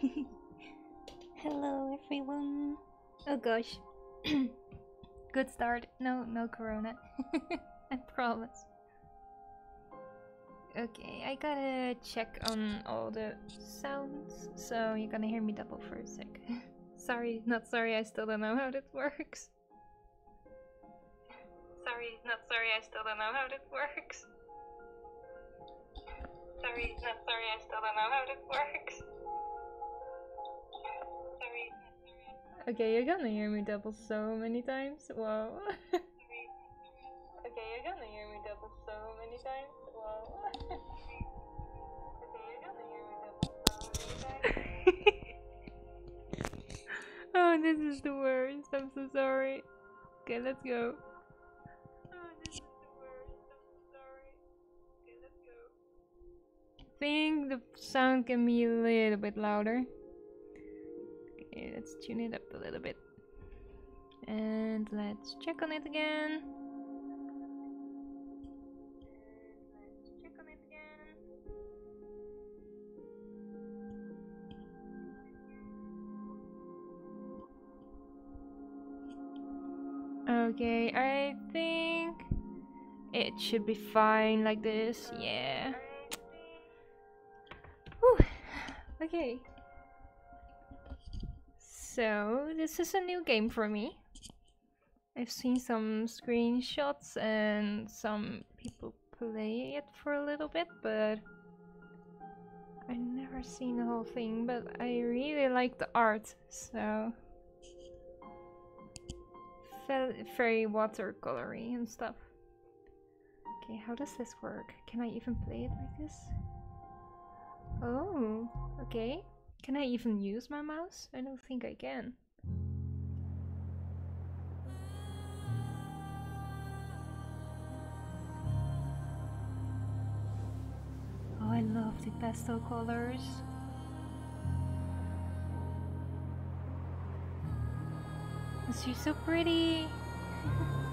Hello. Everyone. Oh gosh. Good start. No, no corona. I promise. Okay, I gotta check on all the sounds, so you're gonna hear me double for a sec. sorry, not sorry, I still don't know how this works. Sorry, not sorry, I still don't know how this works. Sorry, not sorry, I still don't know how this works. Okay, you're gonna hear me double so many times. Wow. okay, you're gonna hear me double so many times. Wow. okay, you're gonna hear me double so many times. oh, this is the worst. I'm so sorry. Okay, let's go. Oh, this is the worst. I'm so sorry. Okay, let's go. I think the sound can be a little bit louder. Okay, let's tune it up a little bit. And let's check on it again. Okay, I think it should be fine like this. Yeah. Whew. Okay. So, this is a new game for me. I've seen some screenshots and some people play it for a little bit, but I've never seen the whole thing, but I really like the art, so very watercolory and stuff. Okay, how does this work? Can I even play it like this? Oh, okay. Can I even use my mouse? I don't think I can. Oh, I love the pastel colors. She's so pretty.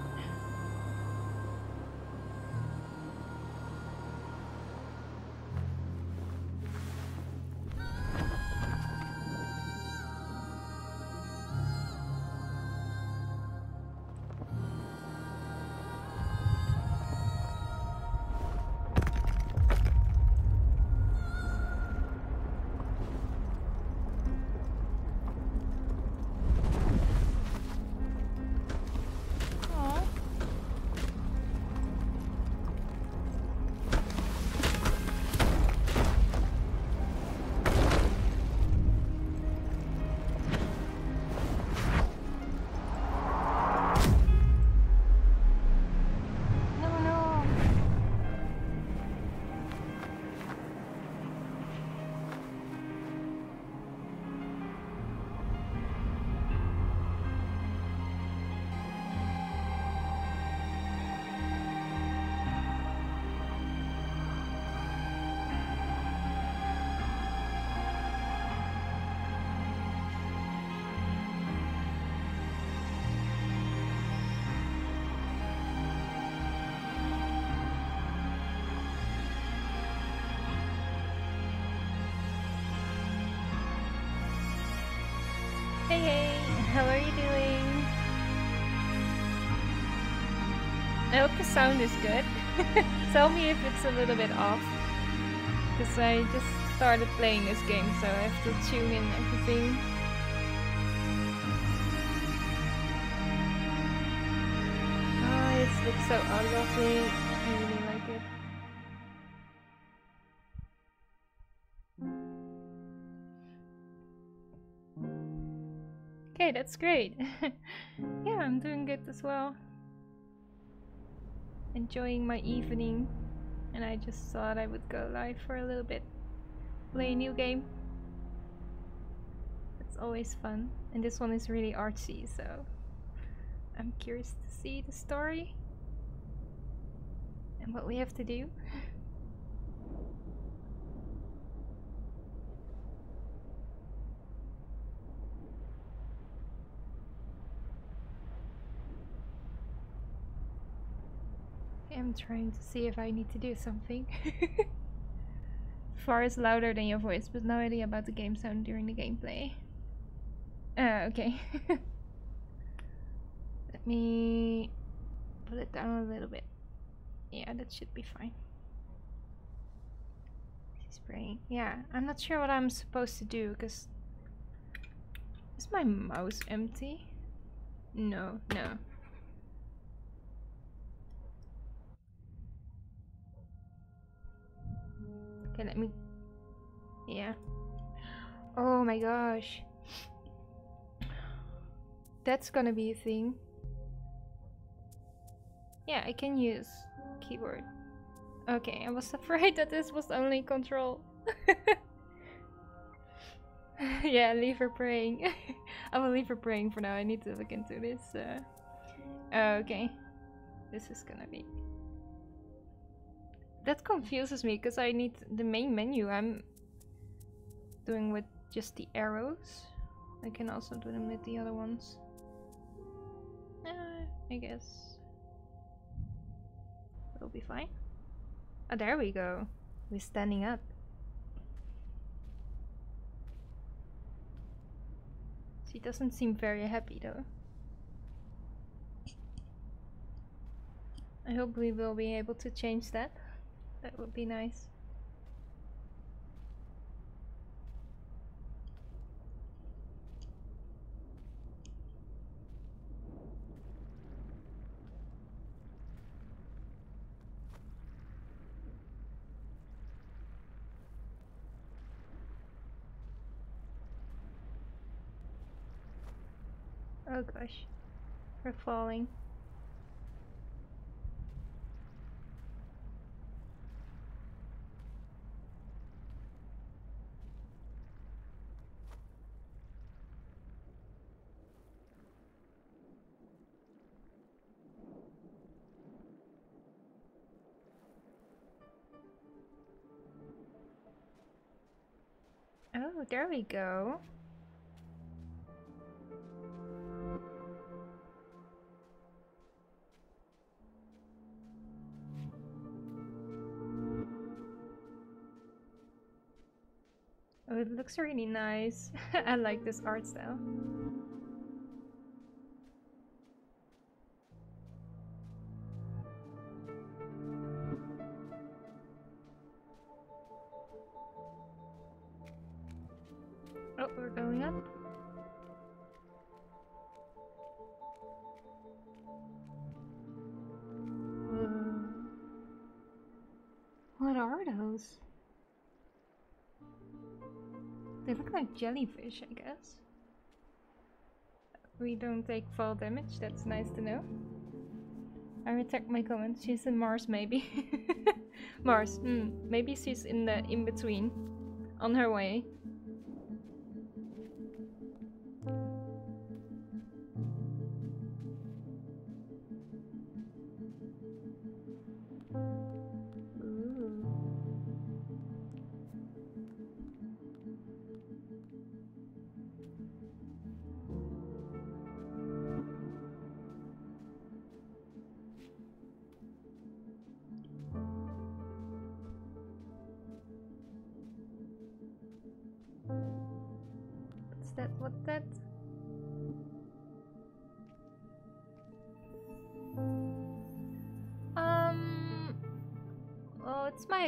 sound is good. Tell me if it's a little bit off. Because I just started playing this game, so I have to tune in everything. Oh, it looks so lovely. I really like it. Okay, that's great. yeah, I'm doing good as well enjoying my evening and I just thought I would go live for a little bit. Play a new game. It's always fun. And this one is really artsy, so I'm curious to see the story and what we have to do. I'm trying to see if I need to do something. far is louder than your voice, but no idea about the game sound during the gameplay. Ah, okay. Let me put it down a little bit. Yeah, that should be fine. Spraying. Yeah, I'm not sure what I'm supposed to do because is my mouse empty? No, no. Okay, let me... Yeah. Oh my gosh. That's gonna be a thing. Yeah, I can use keyboard. Okay, I was afraid that this was only control. yeah, leave her praying. I will leave her praying for now. I need to look into this. Uh... okay. This is gonna be that confuses me because I need the main menu I'm doing with just the arrows. I can also do them with the other ones. Uh, I guess it'll be fine. Oh, there we go. We're standing up. She doesn't seem very happy though. I hope we will be able to change that. That would be nice. Oh gosh, we're falling. There we go. Oh, it looks really nice. I like this art style. Jellyfish, I guess. We don't take fall damage, that's nice to know. I retract my comment, she's in Mars maybe. Mars, hmm, maybe she's in the in-between. On her way.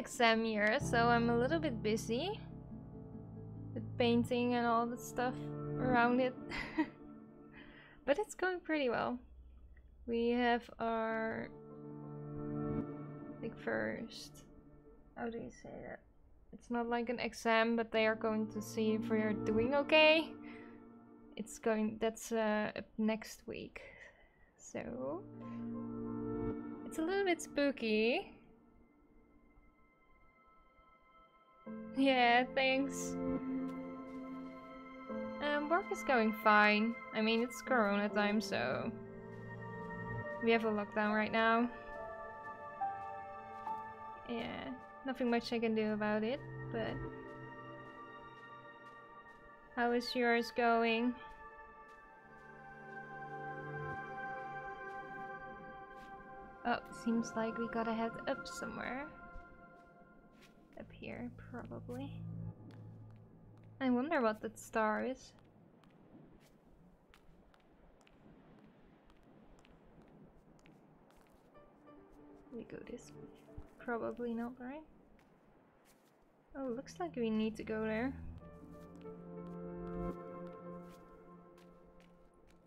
Exam year, so I'm a little bit busy with painting and all the stuff around it. but it's going pretty well. We have our like first how do you say that? It's not like an exam, but they are going to see if we are doing okay. It's going that's uh, next week. So it's a little bit spooky. Yeah, thanks. Um, work is going fine. I mean, it's corona time, so... We have a lockdown right now. Yeah, nothing much I can do about it, but... How is yours going? Oh, seems like we gotta head up somewhere. Up here, probably. I wonder what that star is. We go this way. Probably not, right? Oh, looks like we need to go there.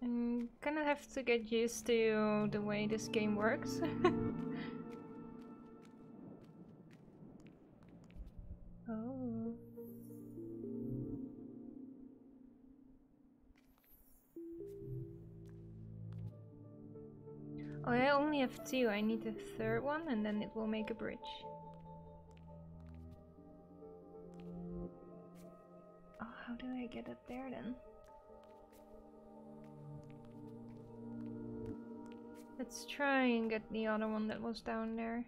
I'm gonna have to get used to the way this game works. only have two. I need a third one and then it will make a bridge. Oh, how do I get up there then? Let's try and get the other one that was down there.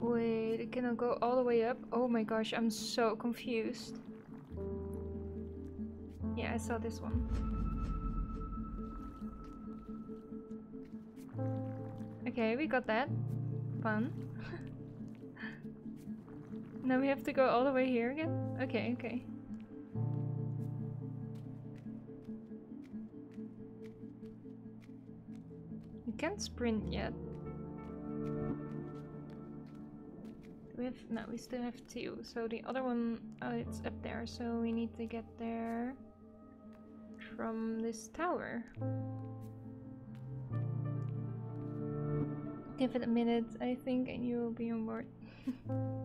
Wait, can I go all the way up? Oh my gosh, I'm so confused. Yeah, I saw this one. Okay, we got that. Fun. Now we have to go all the way here again? Okay, okay. We can't sprint yet. Have no, we still have two. So the other one, oh, it's up there. So we need to get there from this tower. Give it a minute, I think, and you will be on board.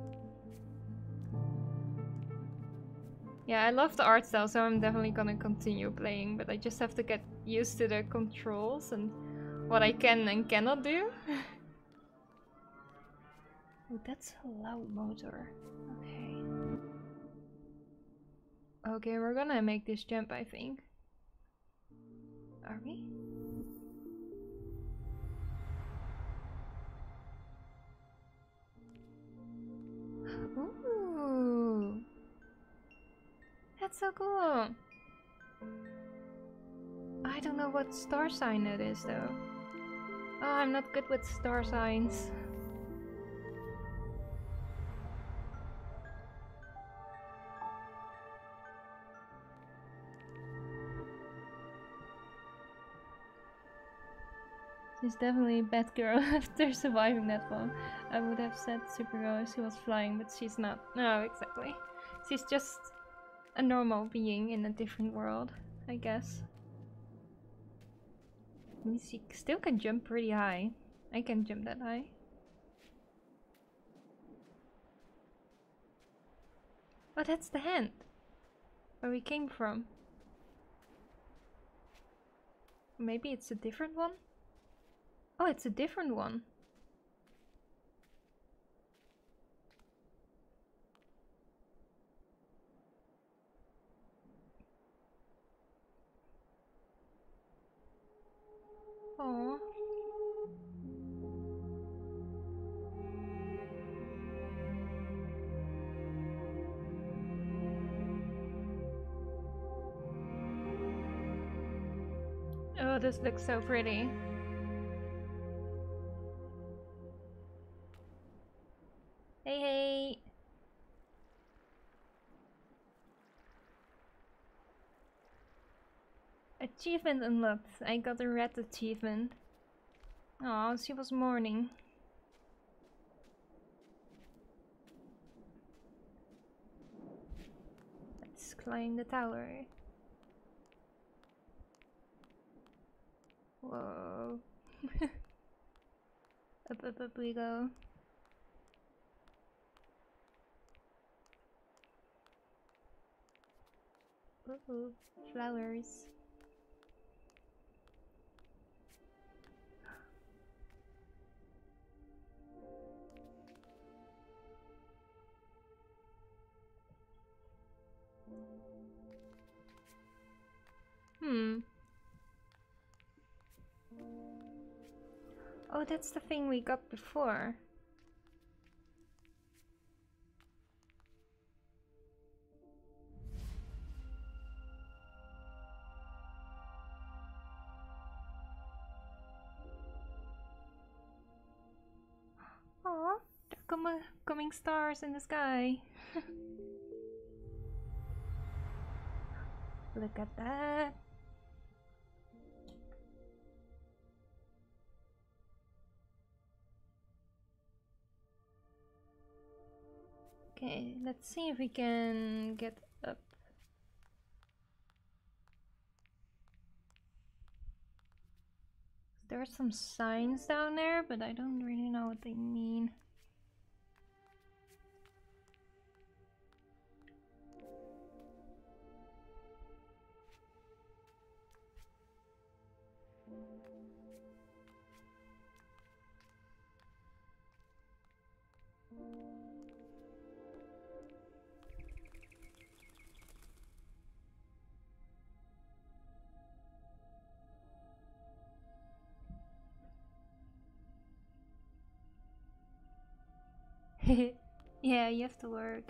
Yeah, I love the art style, so I'm definitely gonna continue playing, but I just have to get used to the controls and what I can and cannot do. that's a loud motor. Okay. Okay, we're gonna make this jump, I think. Are we? Ooh. That's so cool. I don't know what star sign that is though. Oh, I'm not good with star signs. She's definitely a bad girl after surviving that one. I would have said Supergirl if she was flying, but she's not. No, exactly. She's just a normal being in a different world, I guess. She still can jump pretty high. I can jump that high. Oh, that's the hand! Where we came from. Maybe it's a different one? Oh, it's a different one. Oh. Oh, this looks so pretty. Achievement unlocked. I got a red achievement. Oh, she was mourning. Let's climb the tower. Whoa. up, up, up we go. Ooh, flowers. Hmm. Oh, that's the thing we got before. Oh, come coming stars in the sky. Look at that. Okay, let's see if we can get up. There are some signs down there, but I don't really know what they mean. Yeah, you have to work.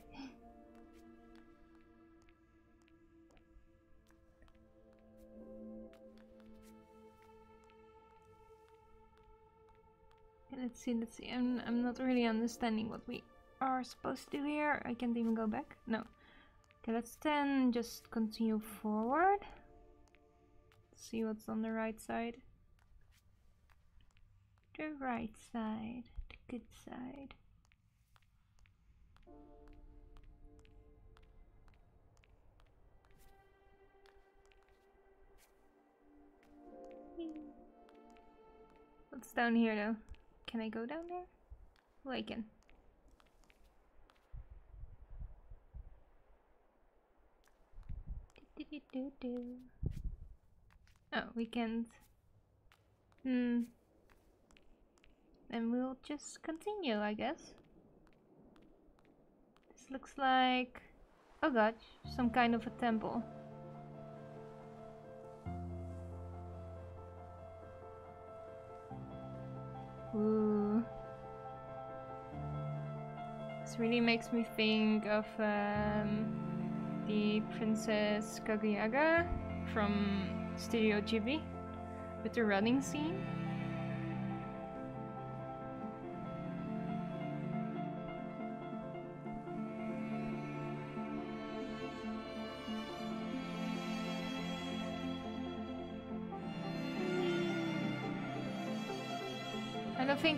let's see, let's see. I'm, I'm not really understanding what we are supposed to do here. I can't even go back. No. Okay, let's then just continue forward. See what's on the right side. The right side. The good side. What's down here though? Can I go down there? Oh, I can. Oh, we can't. Hmm. Then we'll just continue, I guess. This looks like... Oh god, some kind of a temple. Ooh. This really makes me think of um, the Princess Kaguyaga from Studio Ghibli with the running scene.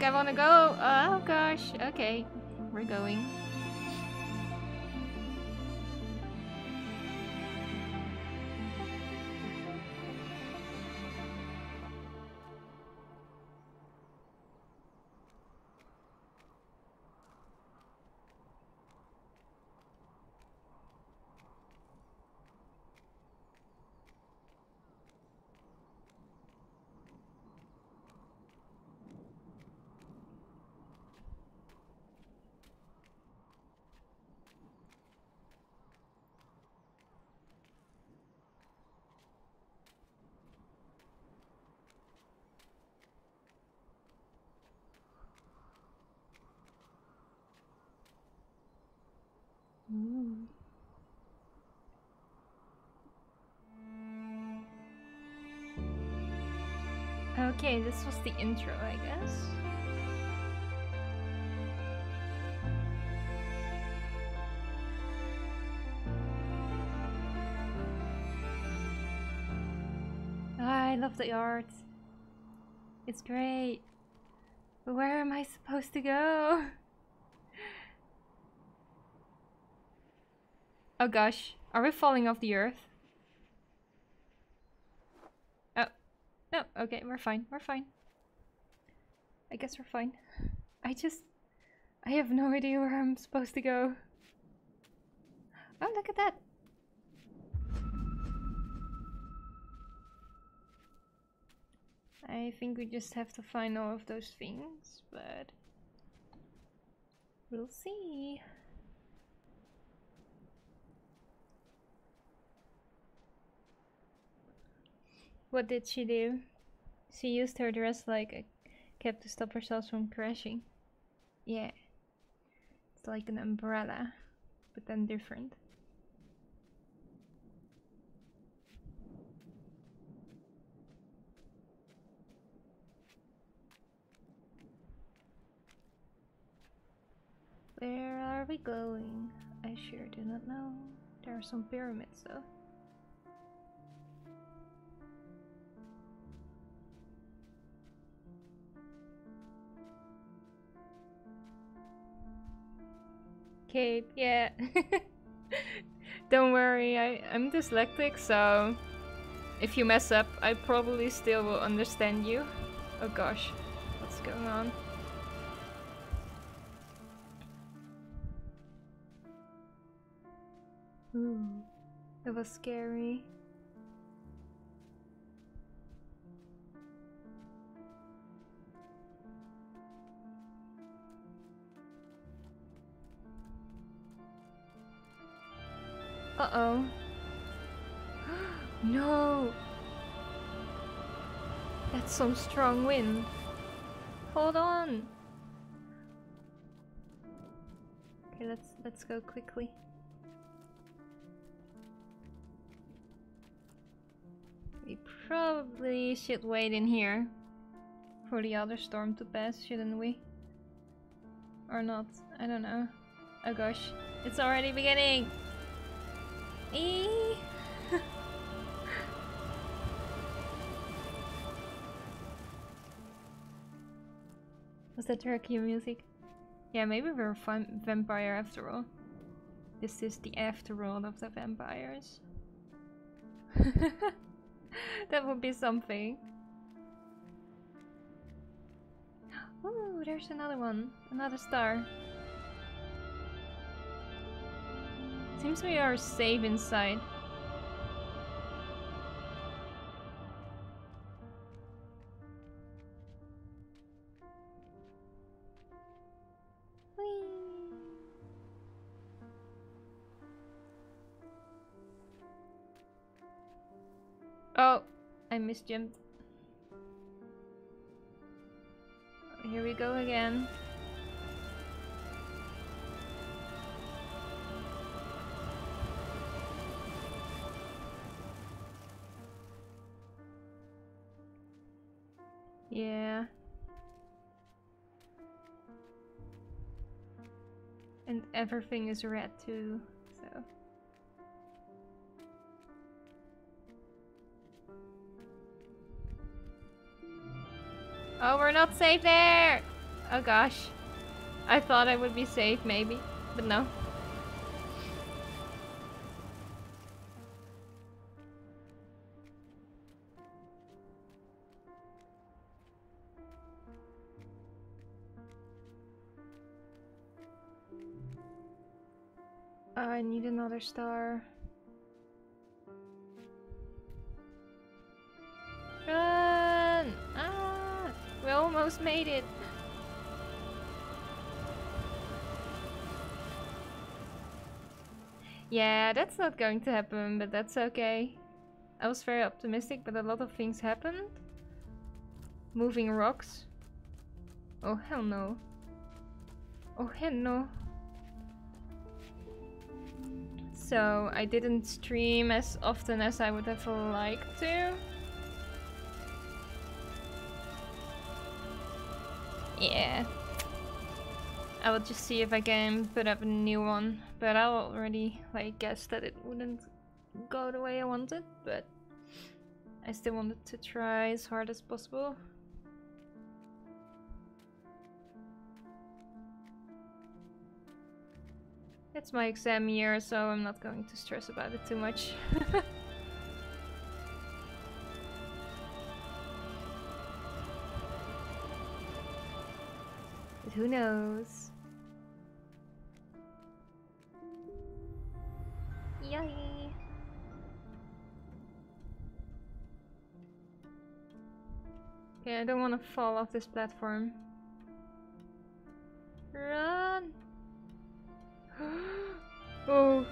I want to go. Oh gosh. Okay. We're going. Okay, this was the intro, I guess. Ah, I love the art. It's great. But where am I supposed to go? Oh gosh, are we falling off the earth? Oh, no, okay, we're fine, we're fine. I guess we're fine. I just, I have no idea where I'm supposed to go. Oh, look at that. I think we just have to find all of those things, but we'll see. What did she do? She used her dress like a cap to stop herself from crashing. Yeah. It's like an umbrella, but then different. Where are we going? I sure do not know. There are some pyramids though. Cape, yeah. Don't worry, I, I'm dyslexic, so if you mess up, I probably still will understand you. Oh gosh, what's going on? Hmm, Ooh, it was scary. Uh-oh. no! That's some strong wind. Hold on! Okay, let's let's go quickly. We probably should wait in here for the other storm to pass, shouldn't we? Or not? I don't know. Oh gosh, it's already beginning! Was that turkey music? Yeah, maybe we're a vampire after all. This is the afterworld of the vampires. that would be something. Ooh, there's another one. Another star. Seems we are safe inside. Oh, I misjumped. Here we go again. And everything is red too, so. Oh, we're not safe there! Oh gosh. I thought I would be safe maybe, but no. Need another star. Run! Ah! We almost made it. Yeah, that's not going to happen, but that's okay. I was very optimistic, but a lot of things happened. Moving rocks. Oh hell no. Oh hell no. So I didn't stream as often as I would have liked to. Yeah. I will just see if I can put up a new one. But I already like guessed that it wouldn't go the way I wanted, but I still wanted to try as hard as possible. It's my exam year, so I'm not going to stress about it too much. but who knows? Yay! Okay, I don't want to fall off this platform. Run! oh.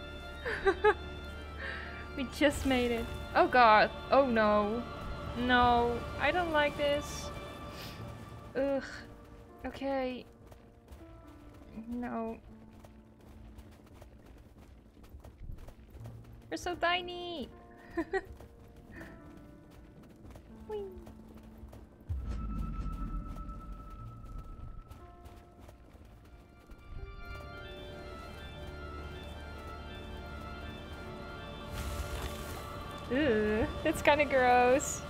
we just made it. Oh god. Oh no. No. I don't like this. Ugh. Okay. No. You're so tiny! Whee. That's kind of gross.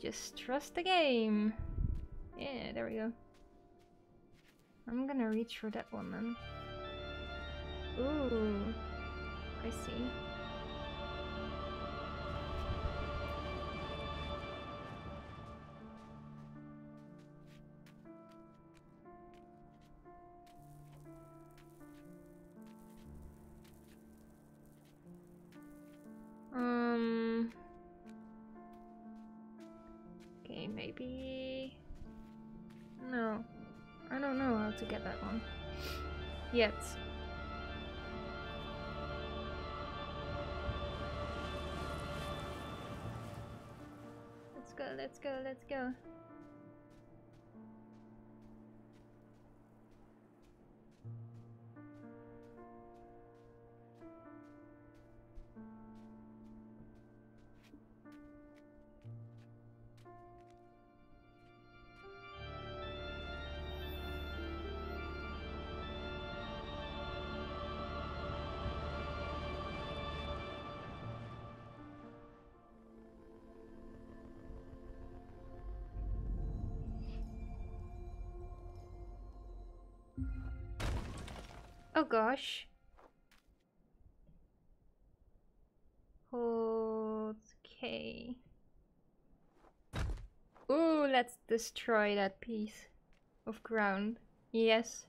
Just trust the game. Yeah, there we go. I'm gonna reach for that one then. Ooh, I see. Um. Okay, maybe. No, I don't know how to get that one yet. Let's go, let's go, Oh gosh. Okay. Ooh, let's destroy that piece of ground. Yes.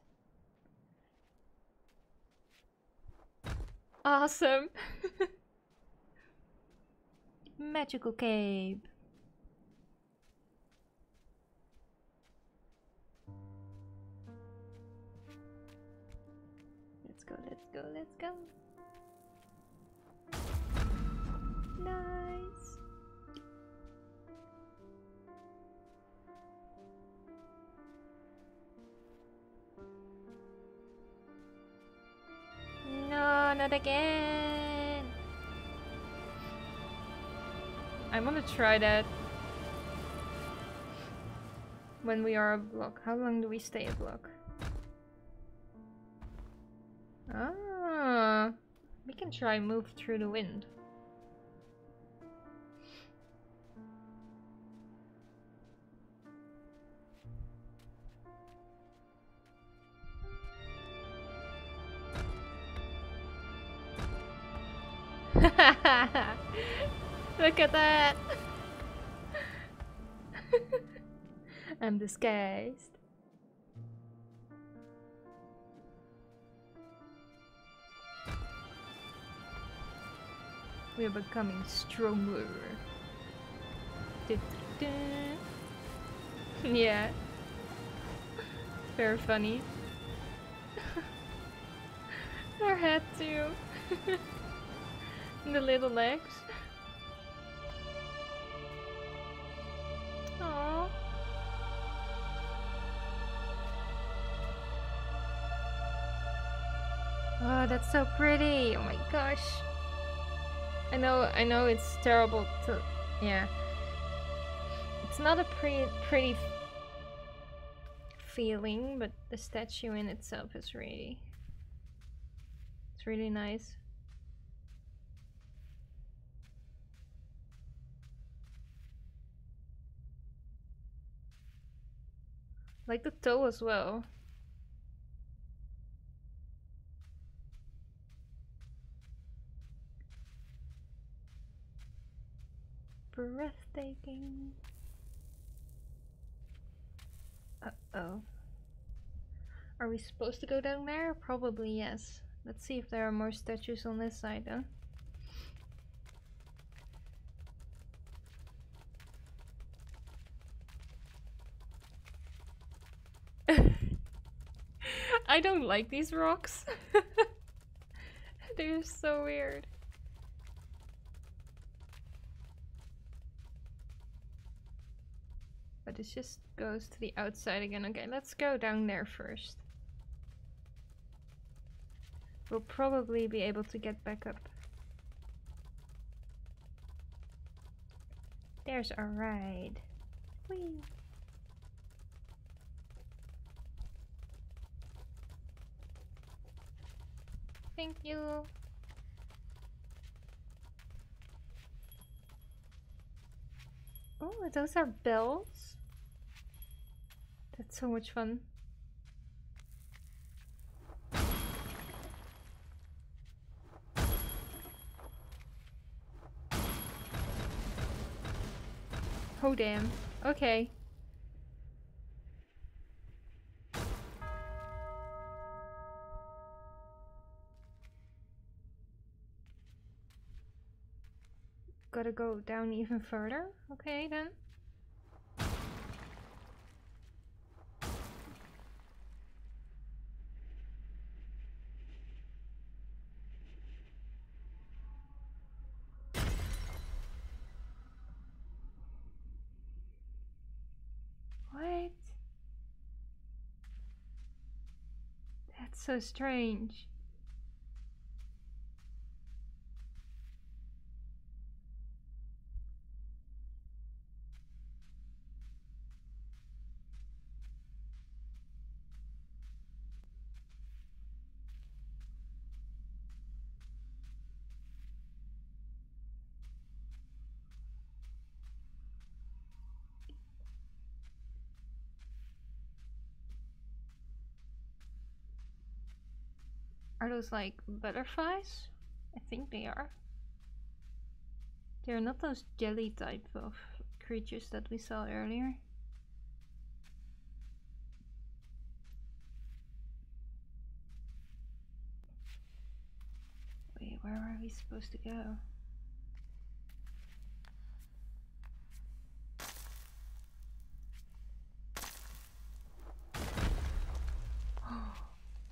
Awesome. Magical cape. Go, let's go. Nice. No, not again. I want to try that. When we are a block. How long do we stay a block? Ah, we can try move through the wind. Look at that! I'm disguised. We are becoming stronger. Du- du- du. yeah. Very funny. Our head too. the little legs. Aww. Oh, that's so pretty. Oh my gosh. I know, I know it's terrible to, yeah. It's not a pretty, pretty feeling, but the statue in itself is really, it's really nice. Like the toe as well. Breathtaking. Uh-oh. Are we supposed to go down there? Probably yes. Let's see if there are more statues on this side then. I don't like these rocks. They're so weird. But it just goes to the outside again. Okay, let's go down there first. we'll probably be able to get back up. There's our ride. Whee! Thank you. Oh, those are bells? That's so much fun. Oh damn. Okay. Gotta go down even further? Okay then. What? That's so strange. Those like butterflies? I think they are. They're not those jelly type of creatures that we saw earlier. Wait, where are we supposed to go?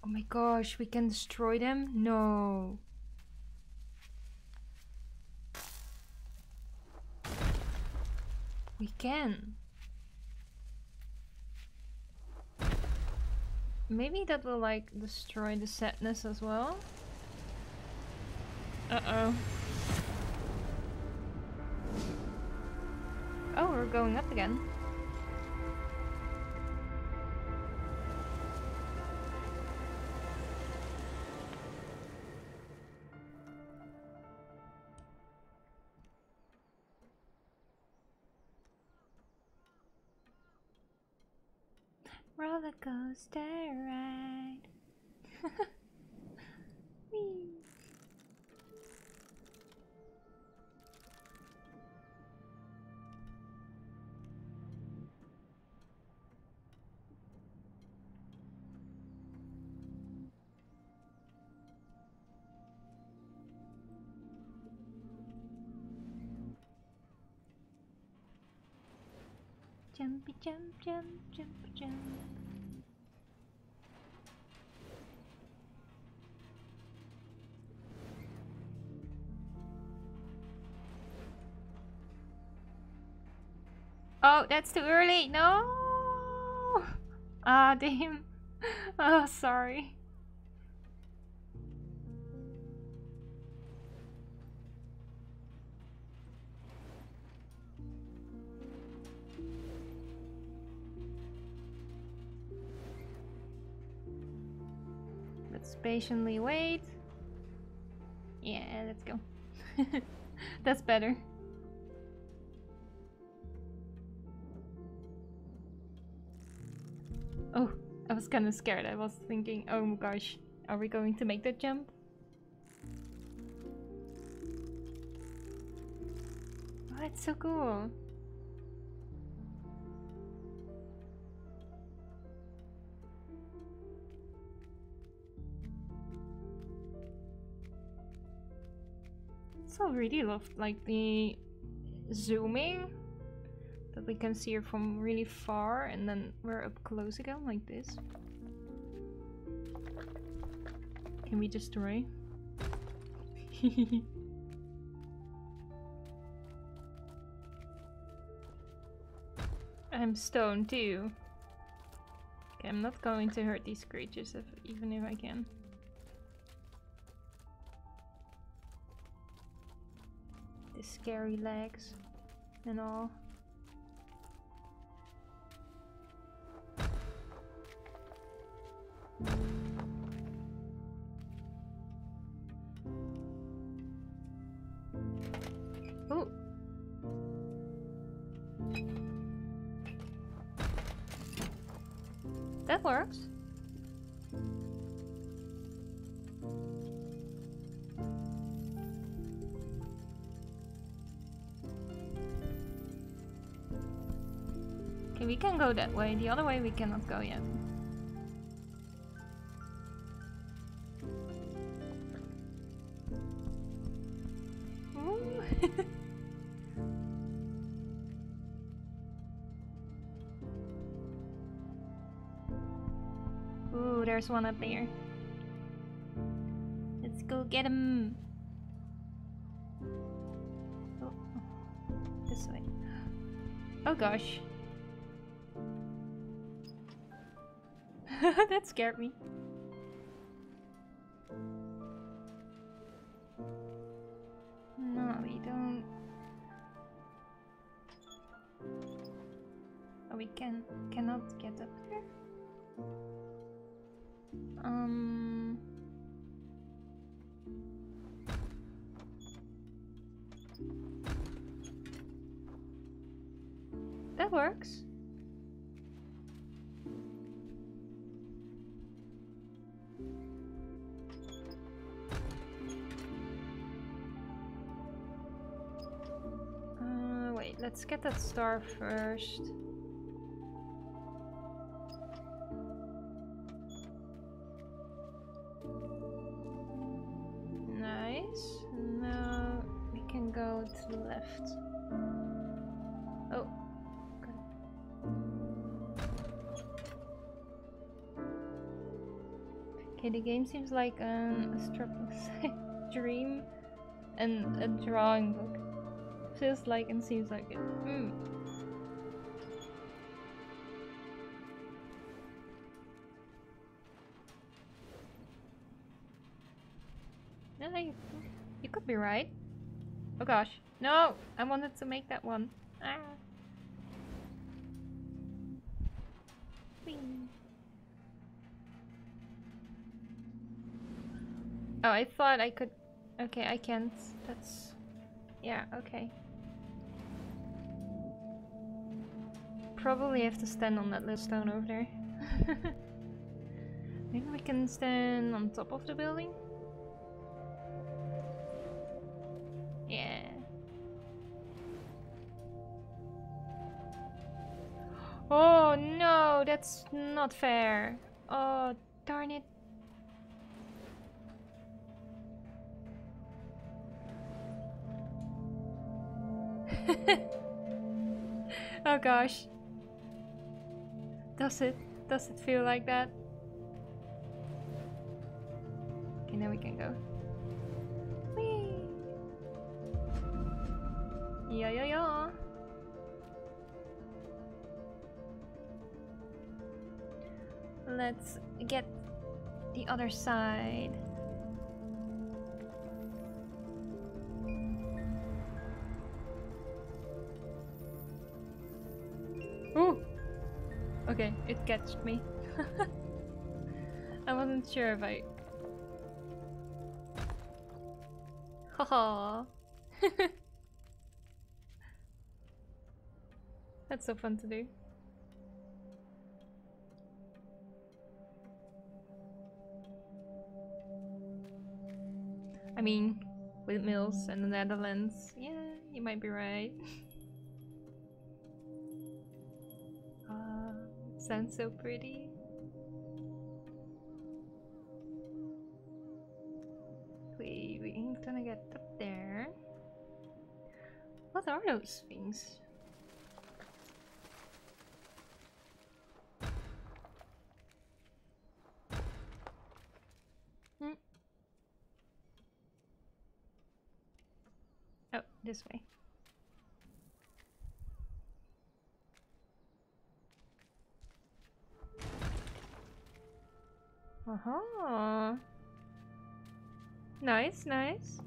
Oh my gosh, we can destroy them? No. We can. Maybe that will like destroy the sadness as well. Uh-oh. Oh, we're going up again. Roller coaster ride. Whee. Jumpy jump jump jump jump. Oh, that's too early. No. Ah, damn. Oh, sorry. Let's patiently wait. Yeah, let's go. That's better. Oh, I was kind of scared. I was thinking, oh my gosh, are we going to make that jump? Oh, it's so cool. So I really love like the zooming we can see her from really far and then we're up close again like this. Can we destroy? I'm stoned too. Okay, I'm not going to hurt these creatures if, even if I can. The scary legs and all. That way. The other way we cannot go yet. Ooh, there's one up there. Let's go get him. Oh, this way. Oh gosh. Scared me. Get that star first. Nice. Now we can go to the left. Oh. Okay, the game seems like um, a strip dream and a drawing book. Feels like and seems like it. Hmm. No, you, you could be right. Oh gosh. No! I wanted to make that one. Ah. Whee. Oh, I thought I could... Okay, I can't. That's... Yeah, okay. Probably have to stand on that little stone over there. Maybe we can stand on top of the building? Yeah. Oh no, that's not fair. Oh, darn it. oh gosh. Does it? Does it feel like that? Okay, now we can go. Whee! Yeah, yeah, yeah. Let's get the other side. Okay, it catched me. I wasn't sure if I... Haha! That's so fun to do. I mean, windmills in the Netherlands. Yeah, you might be right. Sounds so pretty. We we ain't gonna get up there. What are those things? Hmm. Oh, this way. nice, nice.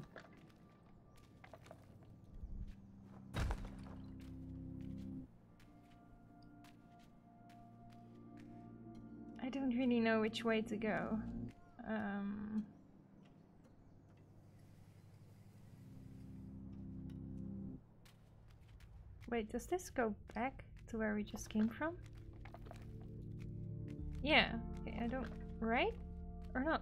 I don't really know which way to go. Um... Wait, does this go back to where we just came from? Yeah, okay, I don't... right? Or not?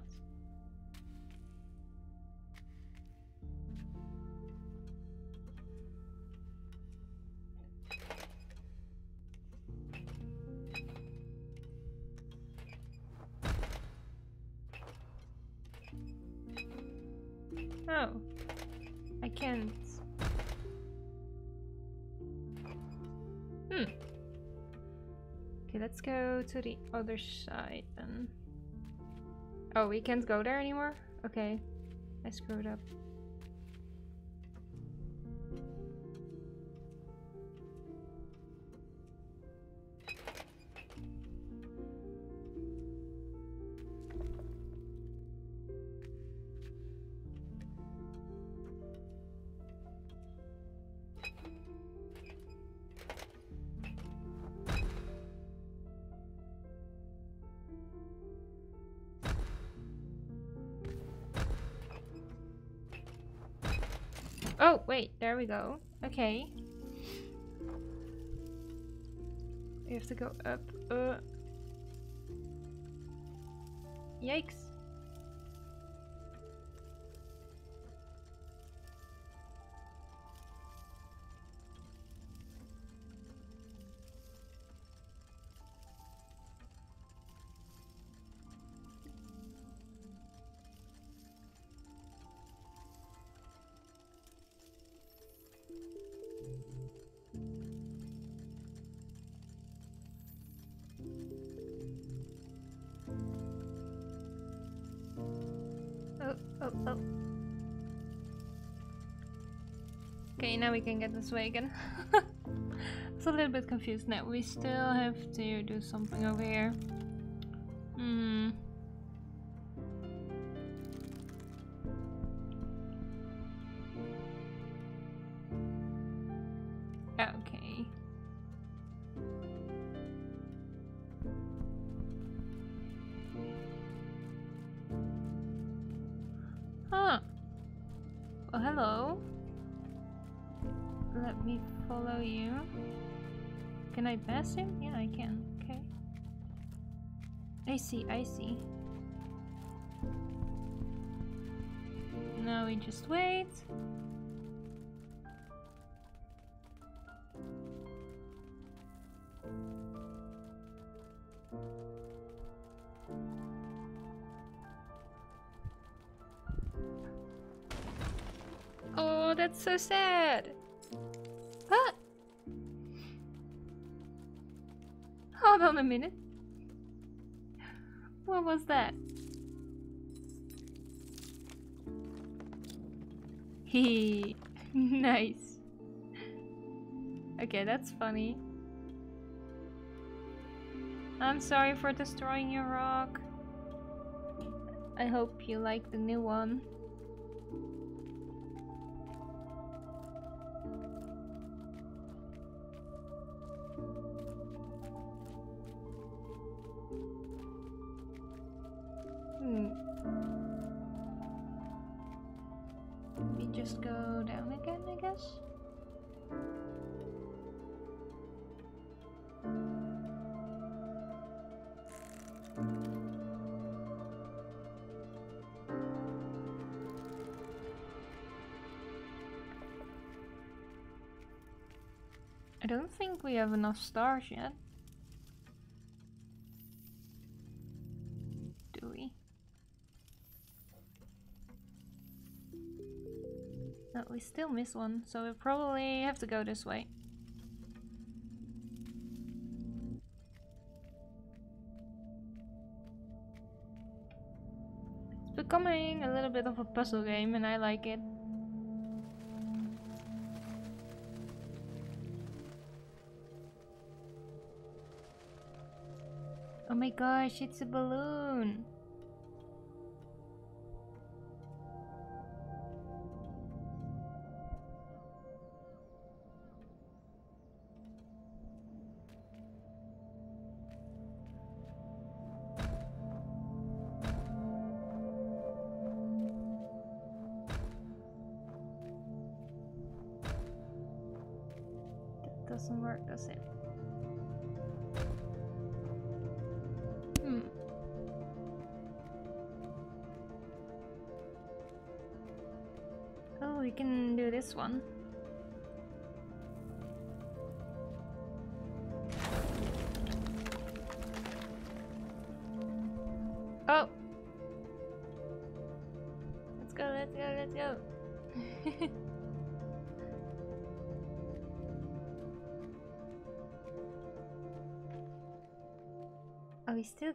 To the other side then. Oh, we can't go there anymore? Okay. I screwed up. Oh, wait, there we go. Okay. We have to go up. Uh. Yikes. Now we can get this way again. I a little bit confused now. We still have to do something over here. I see, I see. Now we just wait. Oh, that's so sad. What? Hold on a minute. Was that? Hee, nice. Okay, that's funny. I'm sorry for destroying your rock. I hope you like the new one. I don't think we have enough stars yet. Do we? No, we still miss one, so we probably have to go this way. It's becoming a little bit of a puzzle game and I like it. My gosh, it's a balloon!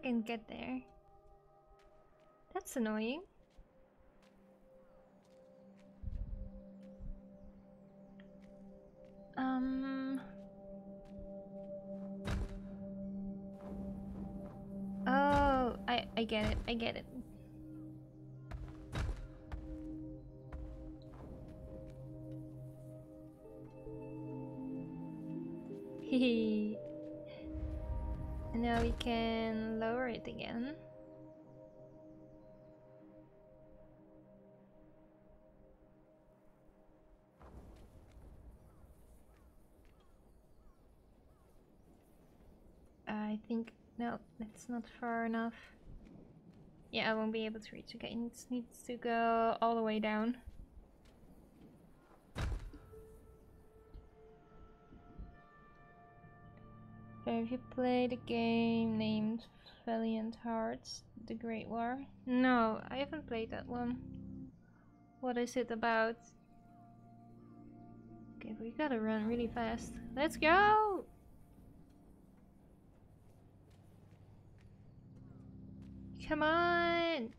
Can get there. That's annoying. Um... Oh, I, I get it, I get it. Hehe. Again. I think no, that's not far enough. Yeah, I won't be able to reach again. It needs to go all the way down. have you played a game named Valiant Hearts, The Great War? No, I haven't played that one. What is it about? Okay, we gotta run really fast. Let's go! Come on!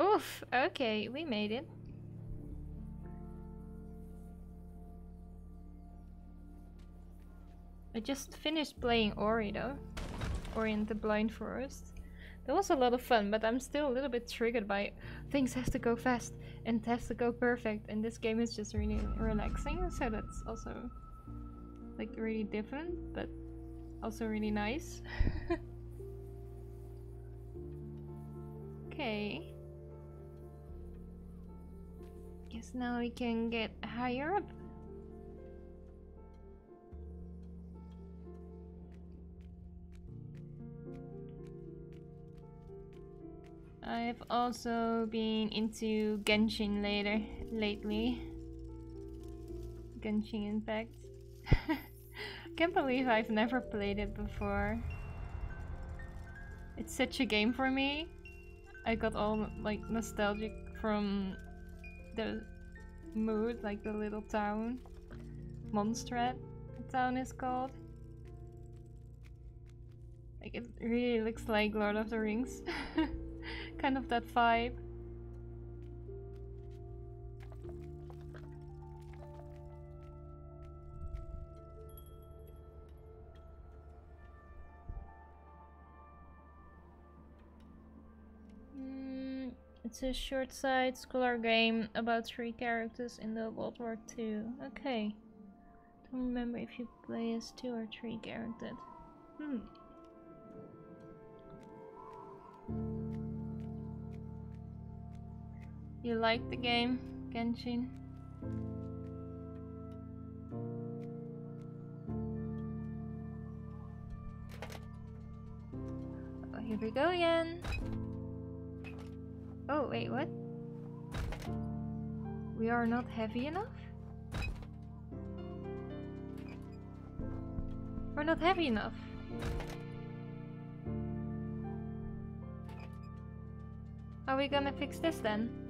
Oof, okay, we made it. I just finished playing Ori though. Ori and the Blind Forest. That was a lot of fun, but I'm still a little bit triggered by things has to go fast and has to go perfect and this game is just really relaxing, so that's also like really different, but also really nice. okay. Guess now we can get higher up. I've also been into Genshin later lately. Genshin Impact. Can't believe I've never played it before. It's such a game for me. I got all like nostalgic from the mood, like the little town. Mondstadt, the town is called. Like it really looks like Lord of the Rings. kind of that vibe. It's a short side scroller game about three characters in the World War II. Okay. Don't remember if you play as two or three characters. Hmm. You like the game, Genshin? Oh, here we go again. Oh, wait, what? We are not heavy enough? We're not heavy enough. Are we gonna fix this then?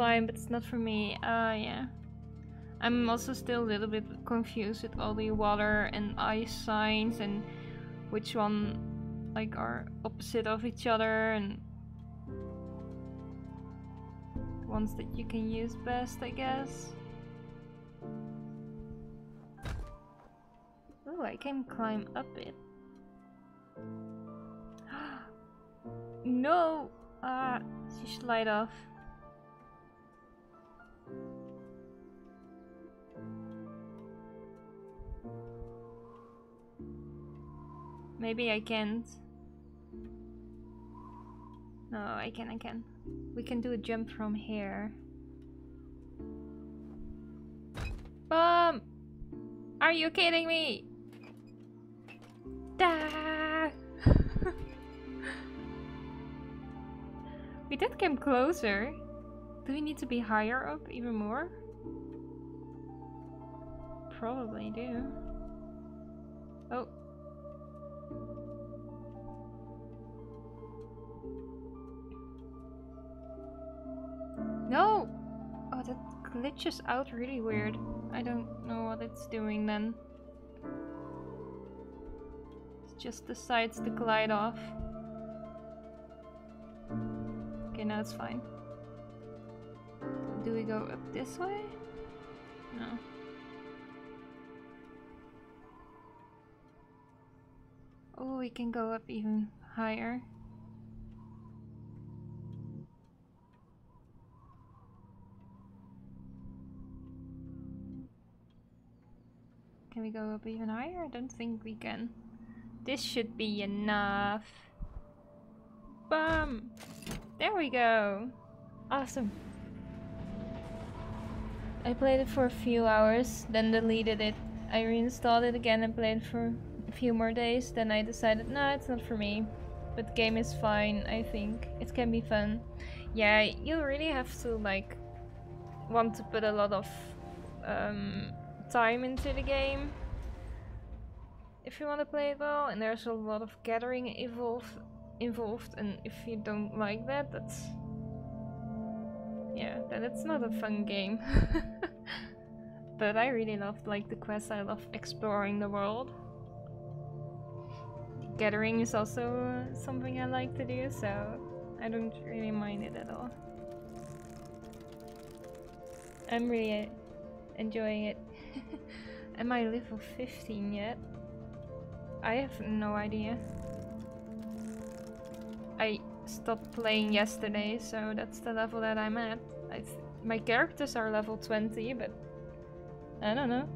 But it's not for me. Uh, yeah. I'm also still a little bit confused with all the water and ice signs and which one like are opposite of each other and ones that you can use best, I guess. Oh, I can climb up it. no! Ah, she slide off. Maybe I can't. No, I can, I can. We can do a jump from here. Bomb! Are you kidding me? Da! we did come closer. Do we need to be higher up even more? Probably do. Oh. No! Oh, that glitches out really weird. I don't know what it's doing then. It just decides to glide off. Okay, now it's fine. Do we go up this way? No. Oh, we can go up even higher. Can we go up even higher? I don't think we can. This should be enough. Bam! There we go. Awesome. I played it for a few hours, then deleted it. I reinstalled it again and played for a few more days. Then I decided, nah, it's not for me. But the game is fine, I think. It can be fun. Yeah, you really have to like want to put a lot of um, time into the game. If you want to play it well and there's a lot of gathering involved involved and if you don't like that that's yeah then it's not a fun game. But I really loved like the quest I love exploring the world. Gathering is also uh, something I like to do so I don't really mind it at all. I'm really uh, enjoying it Am I level 15 yet? I have no idea. I stopped playing yesterday, so that's the level that I'm at. my characters are level 20, but I don't know.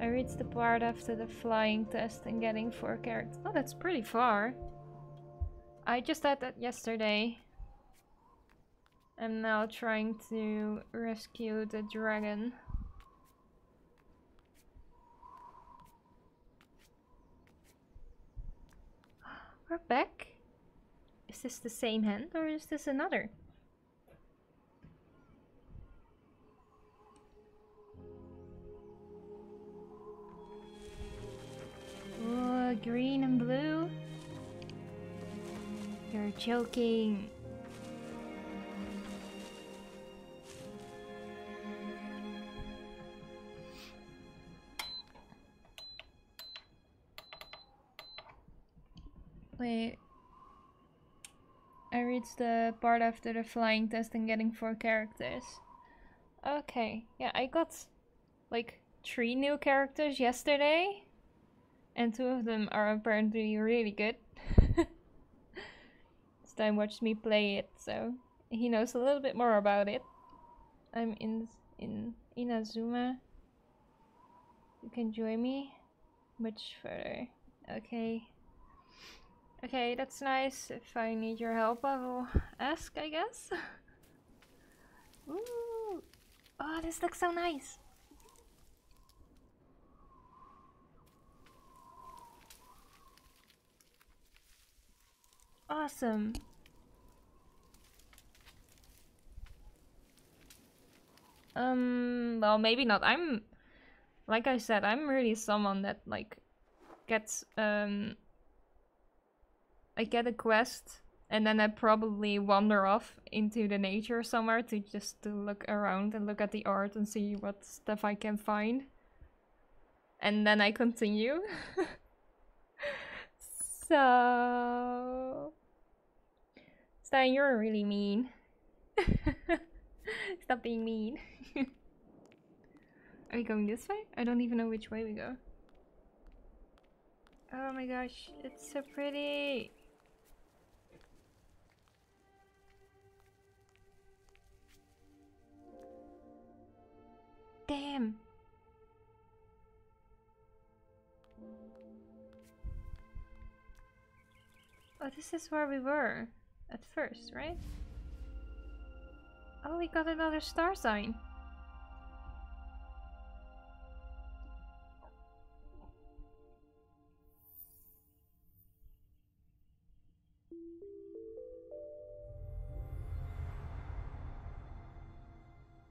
I reached the part after the flying test and getting 4 characters. Oh, that's pretty far. I just had that yesterday. I'm now trying to rescue the dragon. We're back. Is this the same hand or is this another? Oh, green and blue. You're joking. Wait. I reached the part after the flying test and getting four characters. Okay, yeah, I got like three new characters yesterday. And two of them are apparently really good. Stein watched me play it, so he knows a little bit more about it. I'm in in Inazuma. You can join me much further. Okay. Okay, that's nice. If I need your help, I will ask, I guess. Ooh. Oh, this looks so nice. Awesome. Um, well, maybe not. I'm, like I said, I'm really someone that, like, gets, um, I get a quest and then I probably wander off into the nature somewhere to just to look around and look at the art and see what stuff I can find. And then I continue. so... Stein, you're really mean. Stop being mean. Are we going this way? I don't even know which way we go. Oh my gosh, it's so pretty. Damn. Oh, this is where we were at first, right? Oh, we got another star sign.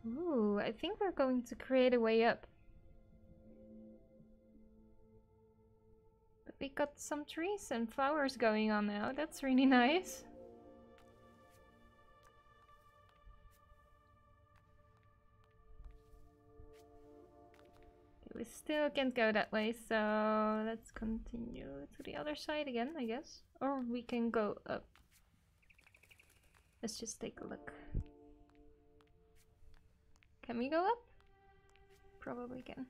Ooh, I think we're going to create a way up. But we got some trees and flowers going on now. That's really nice. We still can't go that way, so let's continue to the other side again, I guess. Or we can go up. Let's just take a look. Can we go up? Probably can.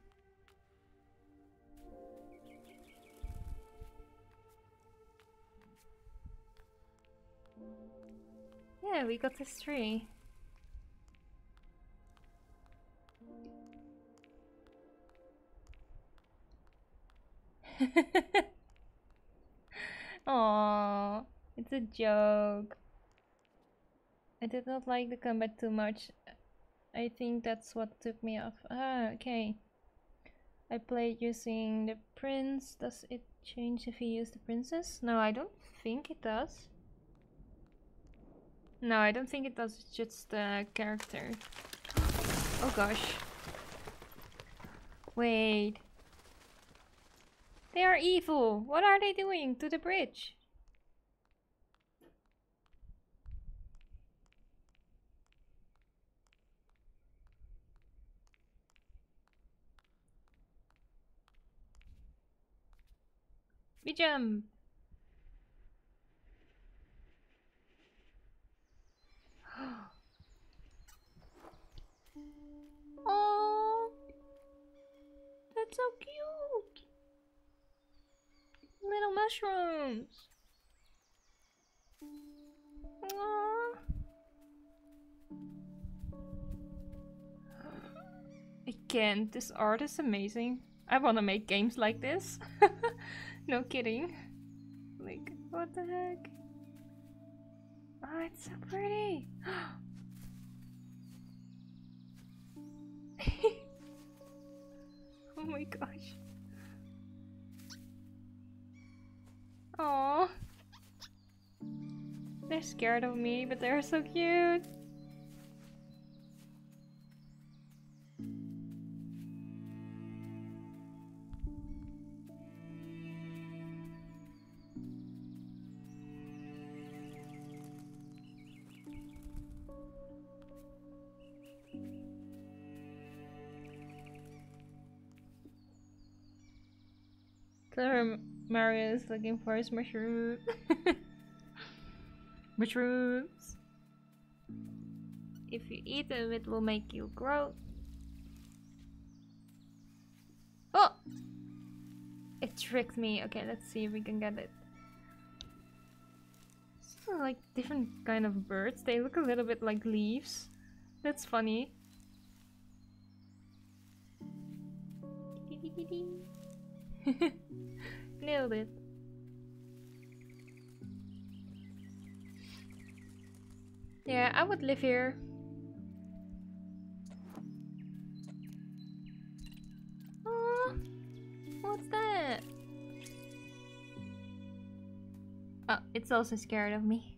Yeah, we got this tree. Oh, it's a joke. I did not like the combat too much. I think that's what took me off. Ah, okay. I played using the prince. Does it change if you use the princess? No, I don't think it does. No, I don't think it does. It's just the character. Oh gosh. Wait. They are evil. What are they doing to the bridge? Jump. oh, that's so cute. Little mushrooms. Aww. Can't. This art is amazing. I want to make games like this. no kidding. Like, what the heck? Oh, it's so pretty. oh my gosh. Oh. They're scared of me, but they're so cute. Is looking for his mushroom. Mushrooms. If you eat them, it will make you grow. Oh! It tricked me. Okay, let's see if we can get it. So, like different kind of birds. They look a little bit like leaves. That's funny. Nailed it. Yeah, I would live here. Oh, what's that? Oh, it's also scared of me.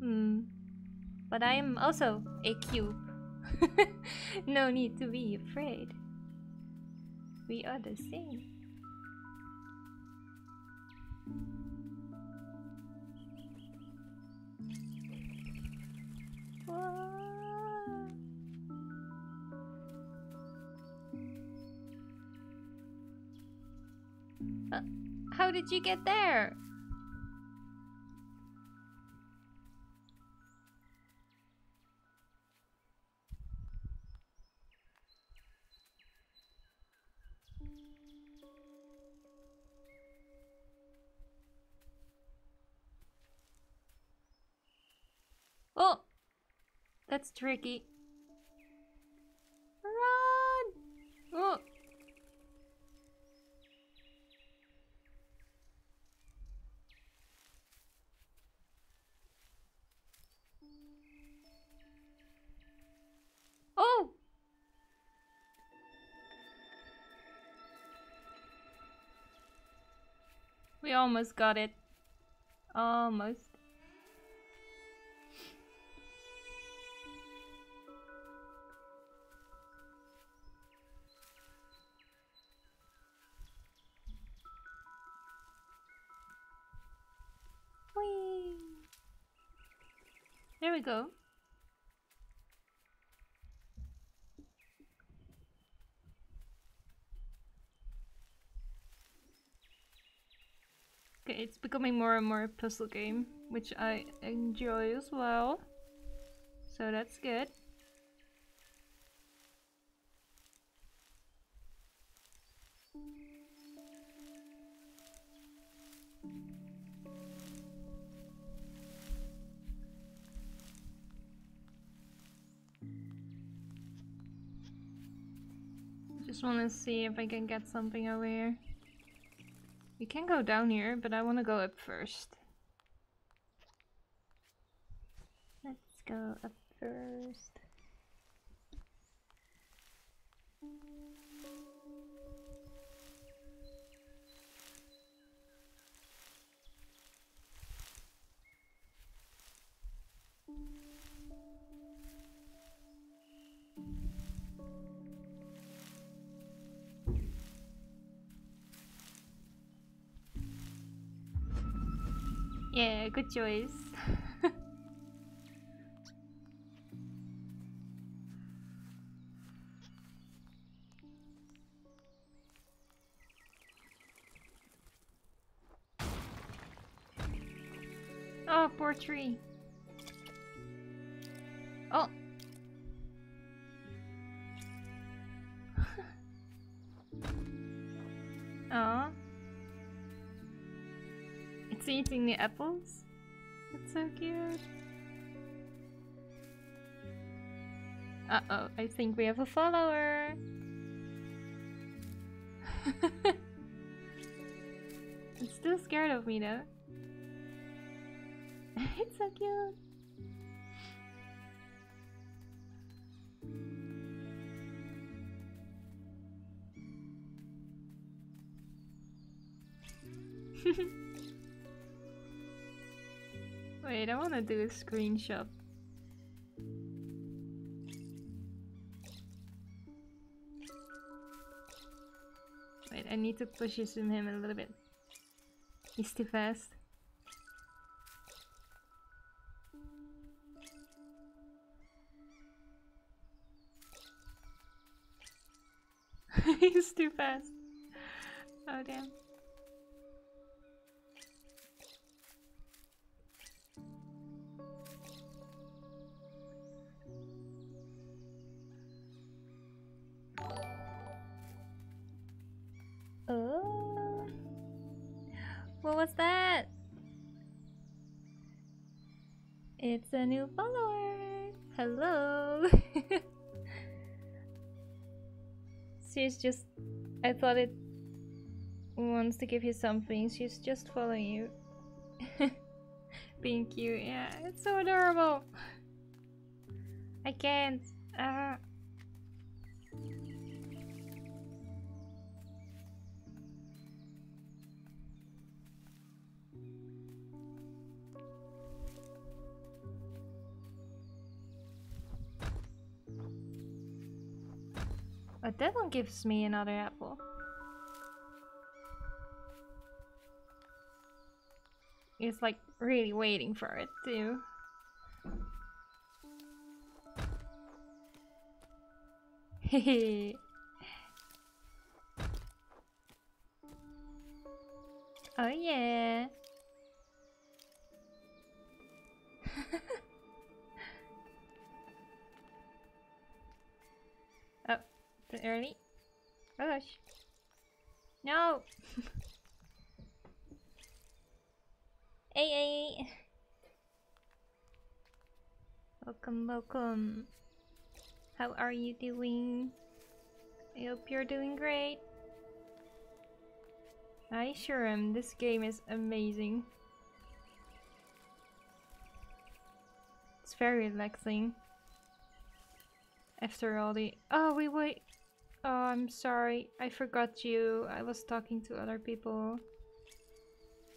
Hmm. But I am also a cube. no need to be afraid. We are the same. Uh, how did you get there? That's tricky. Run! Oh! Oh! We almost got it. Almost. We go. Okay, it's becoming more and more a puzzle game, which I enjoy as well. So that's good. Just want to see if I can get something over here. We can go down here, but I want to go up first. Let's go up first. Yeah, good choice. oh, poor tree. Oh. Apples? That's so cute. Uh-oh, I think we have a follower. it's still scared of me though. it's so cute. Wait, I want to do a screenshot. Wait, I need to position him a little bit. He's too fast. He's too fast. Oh damn. It's a new follower. Hello. She's just. I thought it wants to give you something. She's just following you. Being cute. Yeah, it's so adorable. I can't. Uh. But that one gives me another apple. It's like really waiting for it too. Hehe. oh yeah. too early. Oh gosh. No. hey, hey. Welcome, welcome. How are you doing? I hope you're doing great. I sure am. This game is amazing. It's very relaxing. After all the... Oh, wait, wait. Oh, I'm sorry. I forgot you. I was talking to other people.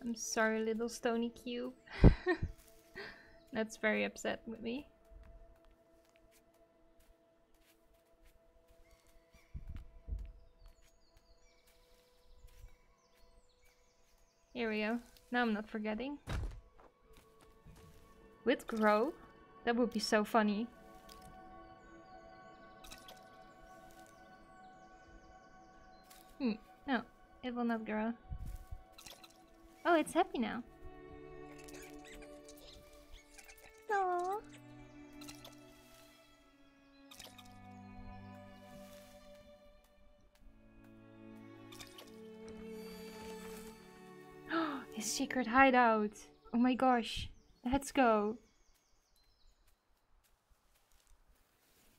I'm sorry, little stony cube. That's very upset with me. Here we go. Now I'm not forgetting. With grow? That would be so funny. It will not grow. Oh, it's happy now. Aww. His secret hideout. Oh my gosh. Let's go.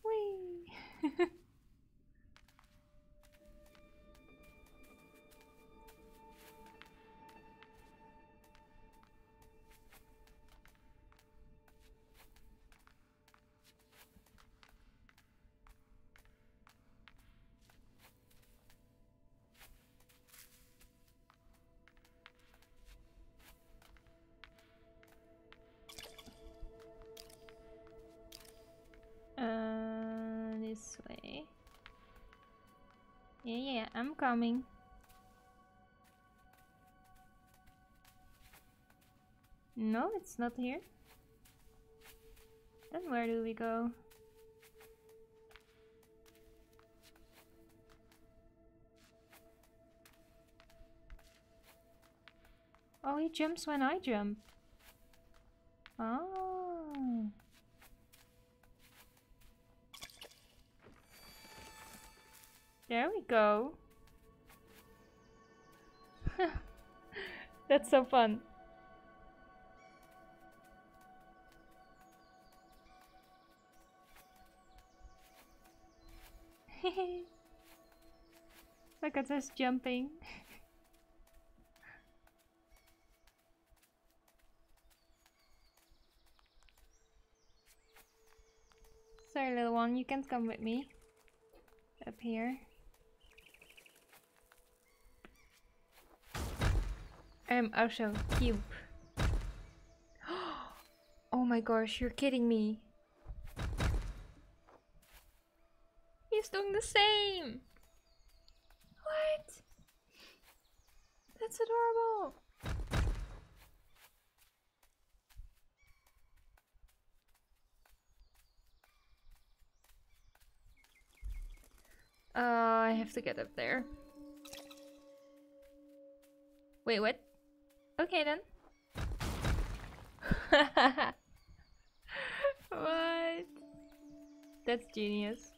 Whee! coming. No, it's not here. Then where do we go? Oh, he jumps when I jump. Oh. There we go. That's so fun. Look at us jumping. Sorry little one, you can't come with me. Up here. I am also cube. oh my gosh, you're kidding me. He's doing the same. What? That's adorable. Uh, I have to get up there. Wait, what? Okay then. what? That's genius.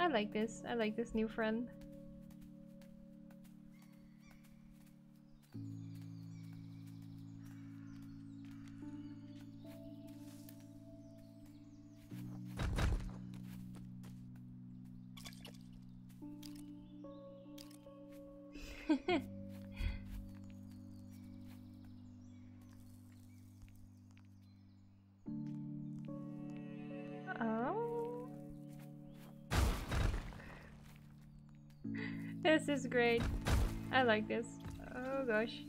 I like this. I like this new friend. Great. I like this. Oh gosh.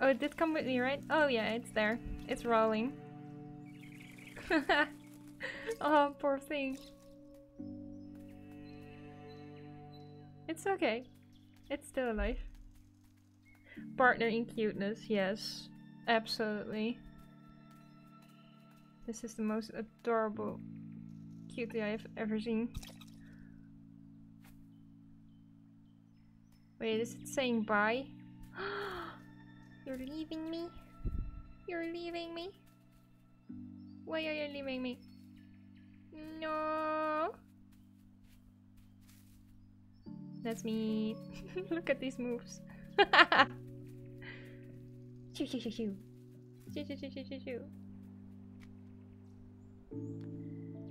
Oh, it did come with me, right? Oh yeah, it's there. It's rolling. oh, poor thing. It's okay. It's still alive. Partner in cuteness, yes. Absolutely. This is the most adorable cutie I've ever seen. Wait, is it saying bye? You're leaving me? You're leaving me? Why are you leaving me? No. That's me. Look at these moves. shoo shoo shoo shoo. Shoo shoo shoo shoo shoo shoo.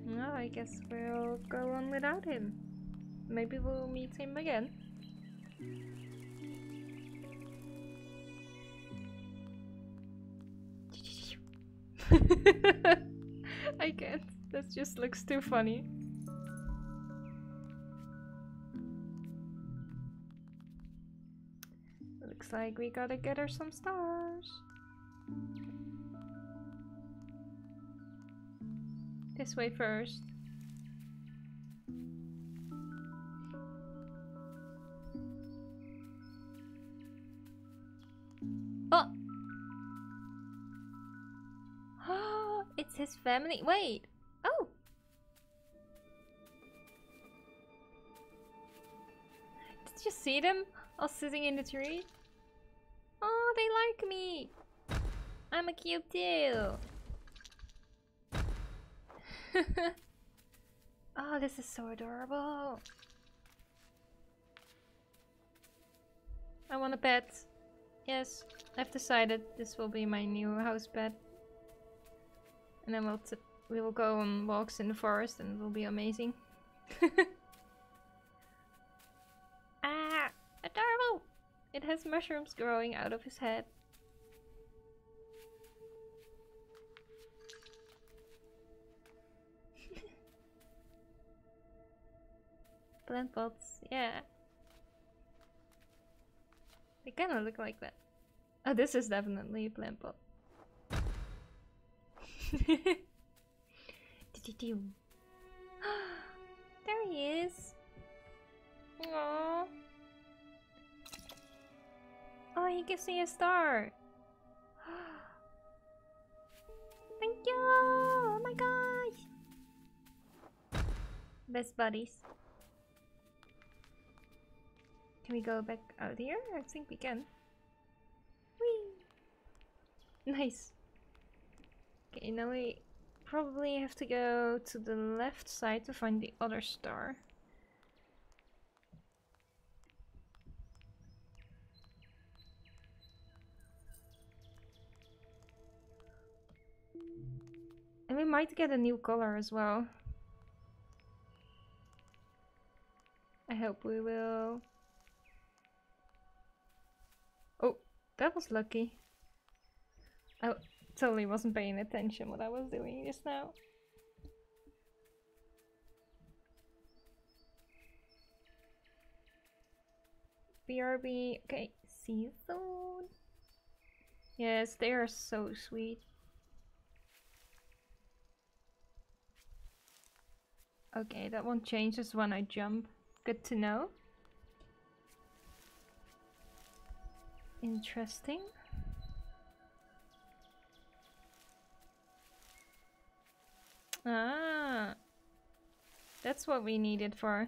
Well, I guess we'll go on without him. Maybe we'll meet him again. I can't. That just looks too funny. Looks like we gotta get her some stars. This way first. Oh! Oh, it's his family. Wait! Oh! Did you see them all sitting in the tree? Oh, they like me! I'm a cute too! oh, this is so adorable! I want a pet. Yes, I've decided this will be my new house pet. And then we'll we will go on walks in the forest and it will be amazing. ah, adorable! It has mushrooms growing out of his head. Plant pots, yeah. They kind of look like that. Oh, this is definitely a plant pot. there he is. Aww. Oh, he gives me a star. Thank you! Oh my gosh! Best buddies. Can we go back out here? I think we can. Nice. Okay, now we probably have to go to the left side to find the other star. And we might get a new color as well. I hope we will. Oh, that was lucky. I totally wasn't paying attention what I was doing just now. BRB, okay, see you soon. Yes, they are so sweet. Okay, that one changes when I jump. Good to know. Interesting. Ah, that's what we needed for.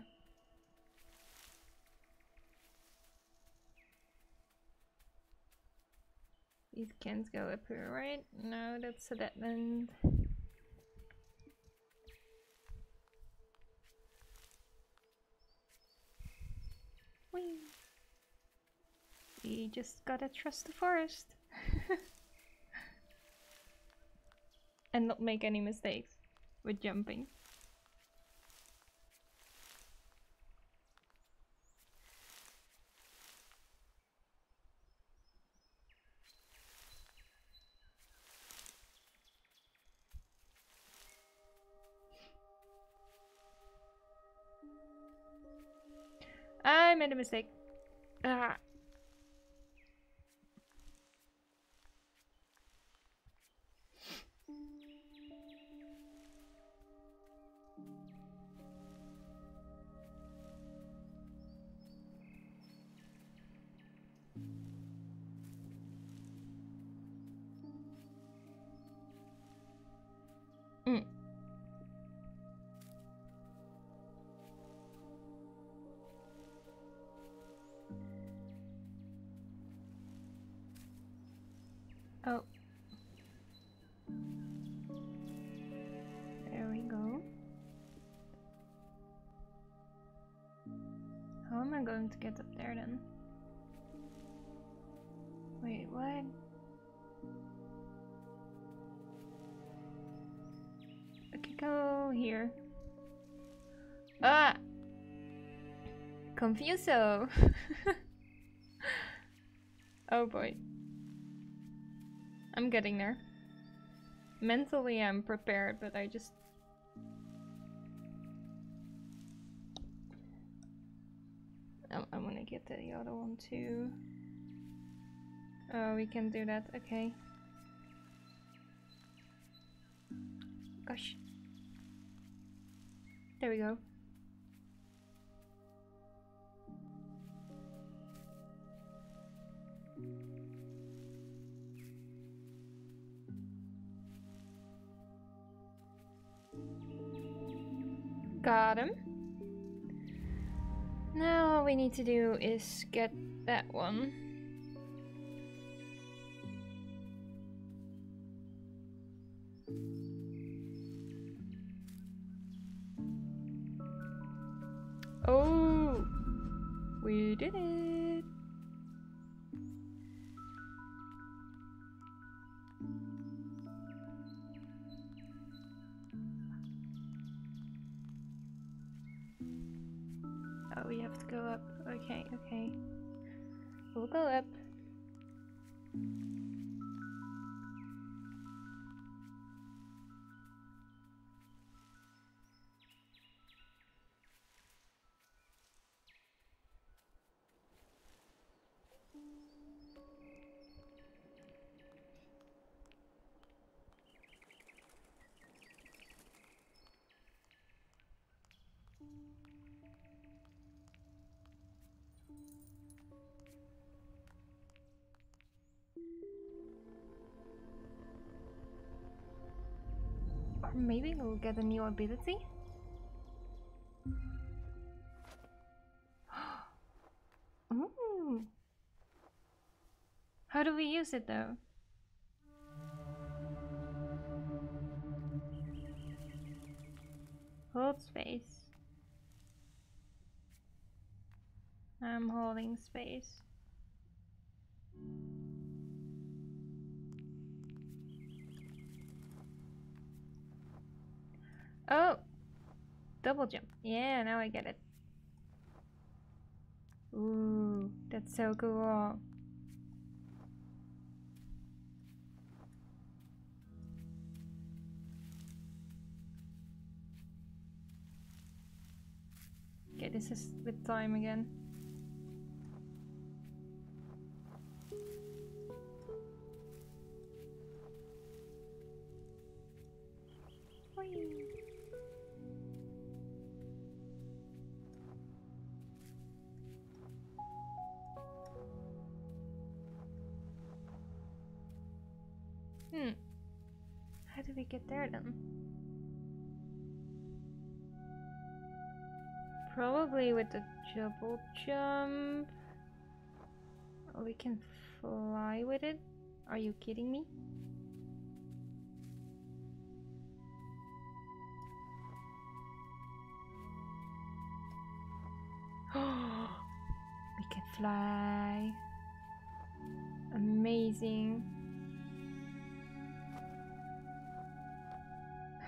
These cans go up here, right? No, that's a dead end. Whee. We just gotta trust the forest. and not make any mistakes with jumping. I made a mistake. Ah. Am going to get up there then? Wait, what? Okay, go here. Ah! Confuso! oh boy. I'm getting there. Mentally I'm prepared, but I just... I'm, I'm gonna get the other one too. Oh, we can do that. Okay. Gosh. There we go. Got him. Now all we need to do is get that one. Oh, we did it. Up. Maybe we'll get a new ability? Ooh. How do we use it though? Hold space. I'm holding space. Oh! Double jump. Yeah, now I get it. Ooh, that's so cool. Okay, this is with time again. Whee! Get there then? Probably with the double jump. We can fly with it? Are you kidding me? we can fly. Amazing.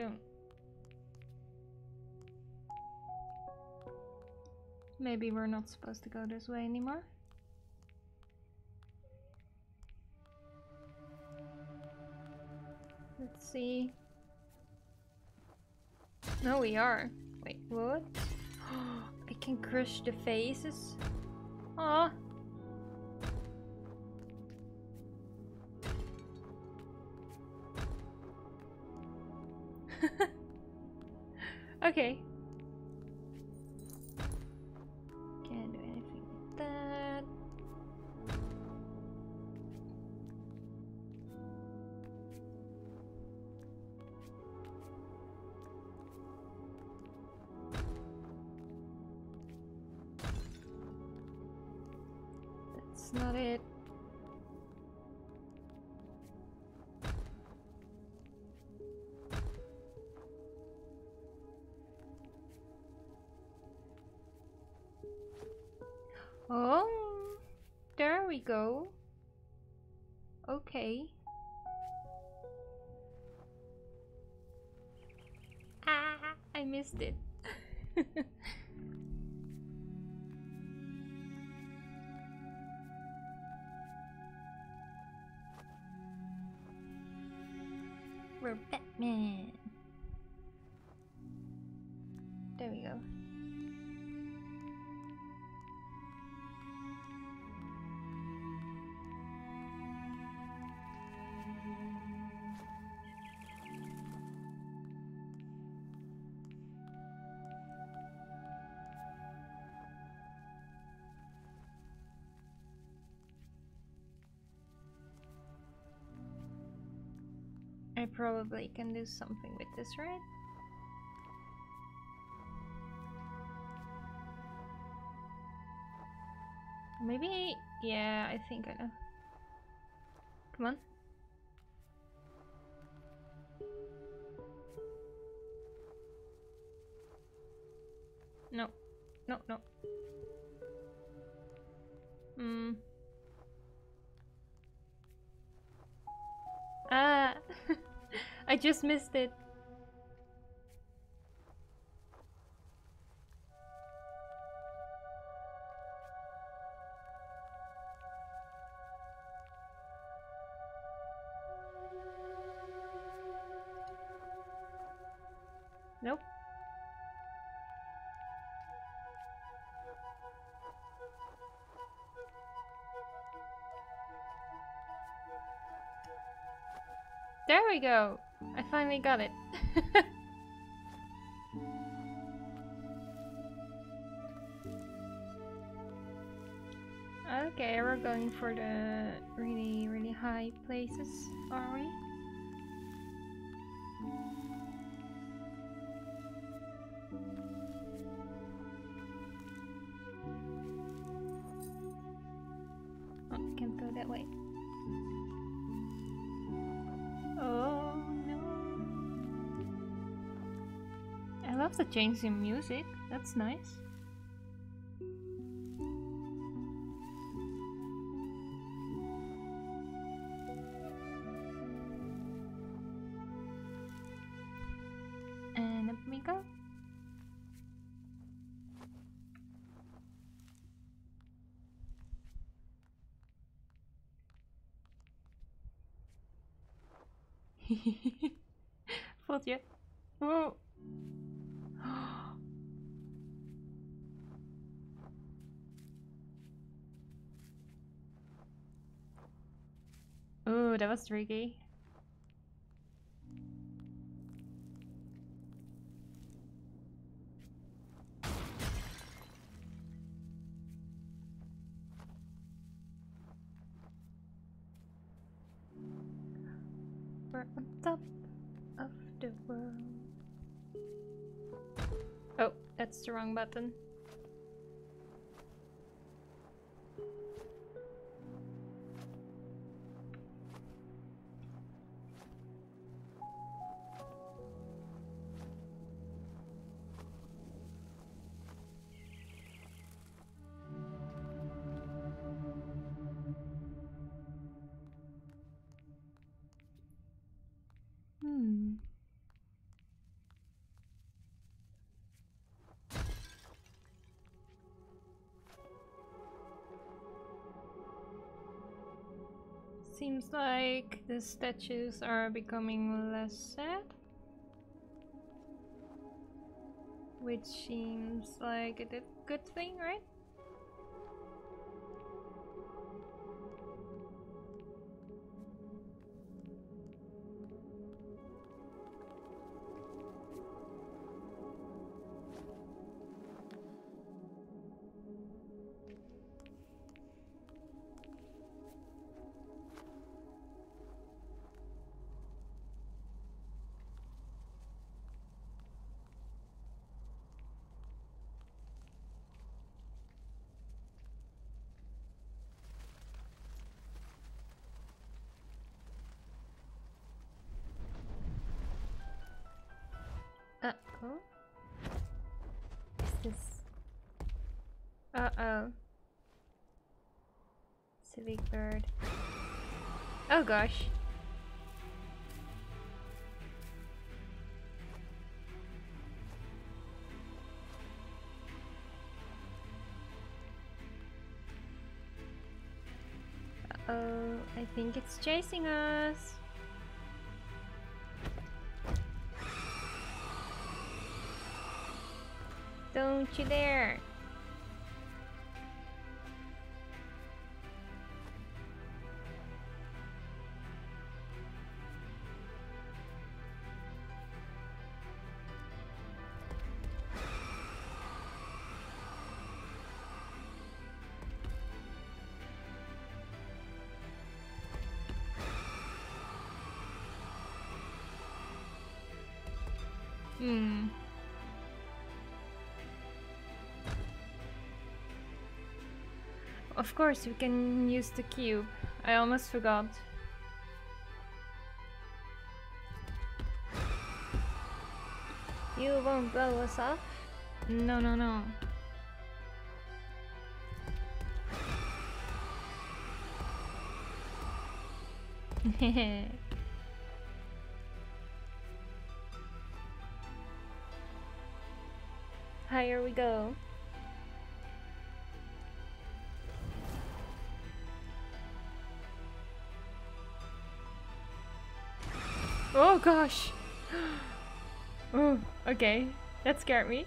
don't. Maybe we're not supposed to go this way anymore. Let's see. No, we are. Wait, what? I can crush the faces. Aw. That's not it. Oh, there we go. Okay. Ah, I missed it. probably can do something with this, right? Maybe, yeah, I think I know. Come on. Just missed it. Nope. There we go. Finally got it. okay, we're going for the really, really high places, are we? In music. That's nice. That was tricky. We're on top of the world. Oh, that's the wrong button. Seems like the statues are becoming less sad. Which seems like a good- good thing, right? Uh oh. Civic bird. Oh gosh. Uh oh, I think it's chasing us. Don't you dare! Of course, we can use the cube. I almost forgot. You won't blow us off? No, no, no. Higher we go. Oh gosh. Oh, okay. That scared me.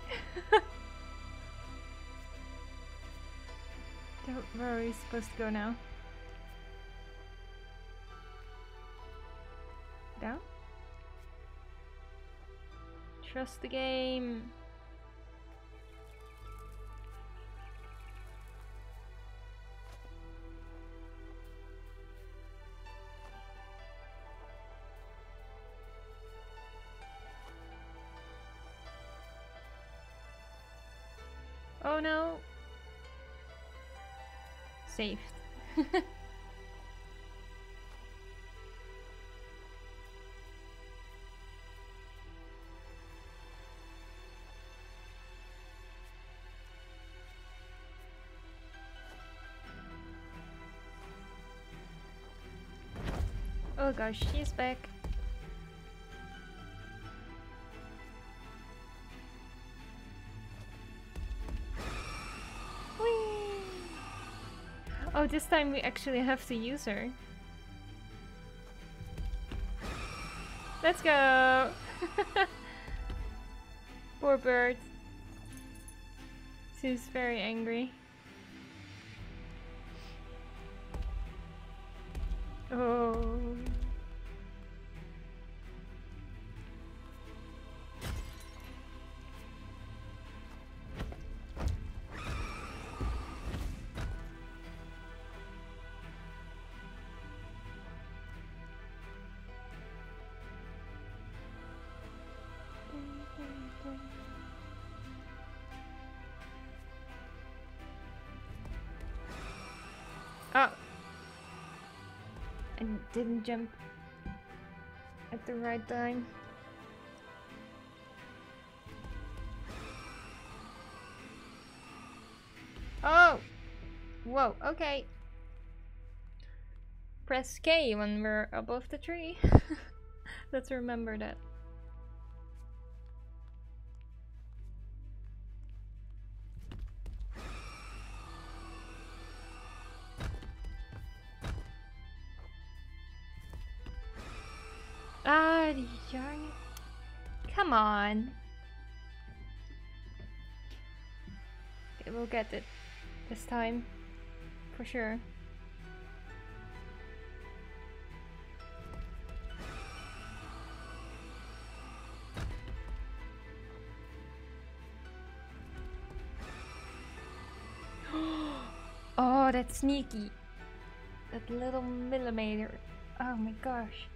Where are we supposed to go now? Down? Trust the game. Oh no! Saved. oh gosh, she's back. This time we actually have to use her. Let's go! Poor bird. She's very angry. Oh. Didn't jump at the right time. Oh! Whoa, okay. Press K when we're above the tree. Let's remember that. Come on. Okay, we'll get it this time. For sure. oh, that's sneaky. That little millimeter. Oh my gosh.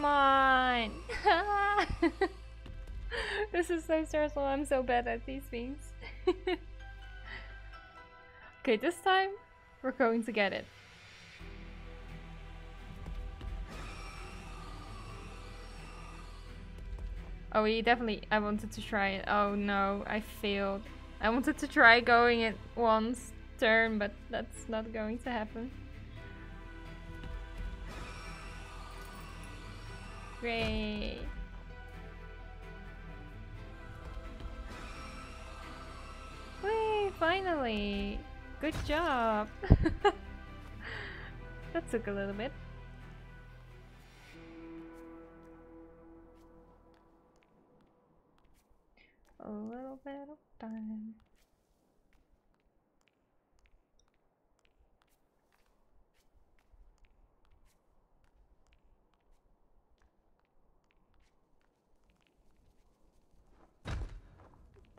Come on! this is so stressful. I'm so bad at these things. okay, this time we're going to get it. Oh, we definitely... I wanted to try it. Oh no, I failed. I wanted to try going it once turn, but that's not going to happen. Great. Wait, finally! Good job! that took a little bit. A little bit of time.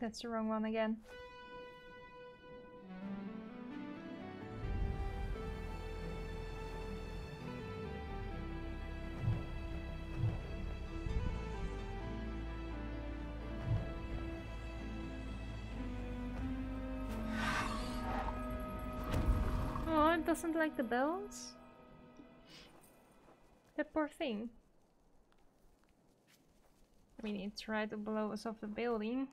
That's the wrong one again. Oh, it doesn't like the bells? That poor thing. I mean, it's to blow us off the building.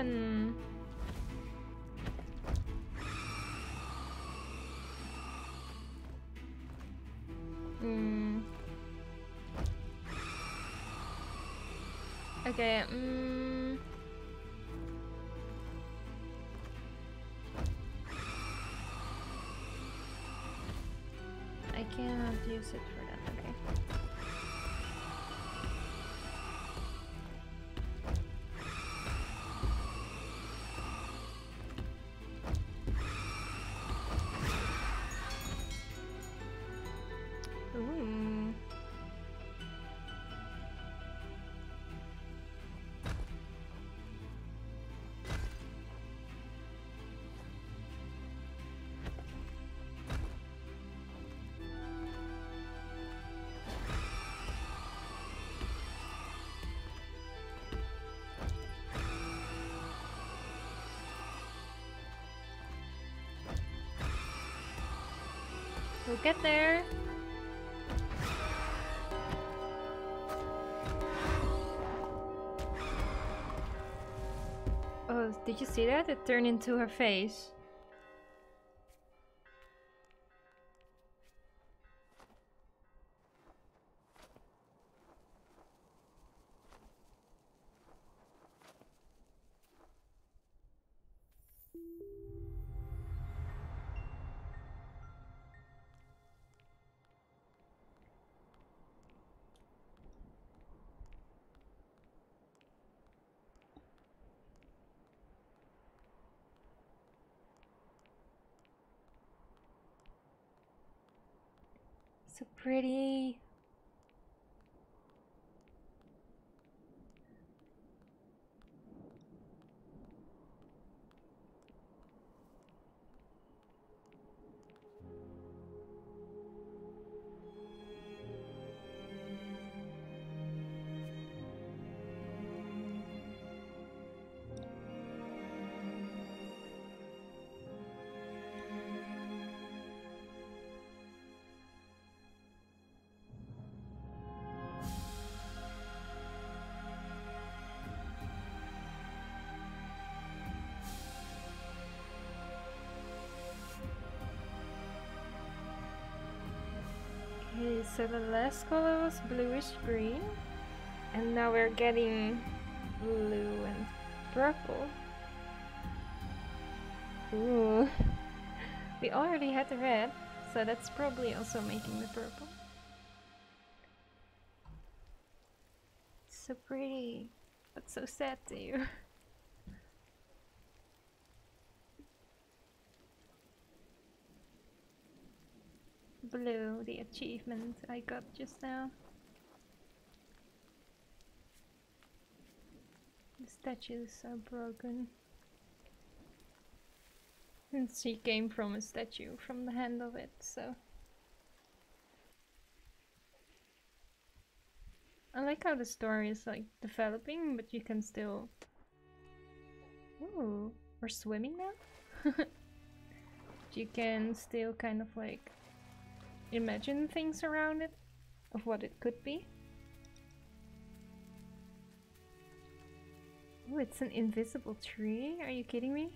Hmm. Okay, mm. I cannot use it We'll get there. Oh, did you see that? It turned into her face. Pretty. So the last color was bluish green, and now we're getting blue and purple. Ooh. We already had the red, so that's probably also making the purple. so pretty, but so sad too. Blue, the achievement I got just now. The statues are broken. And she came from a statue, from the hand of it, so... I like how the story is like developing, but you can still... Ooh, we're swimming now? you can still kind of like imagine things around it, of what it could be. Oh, it's an invisible tree? Are you kidding me?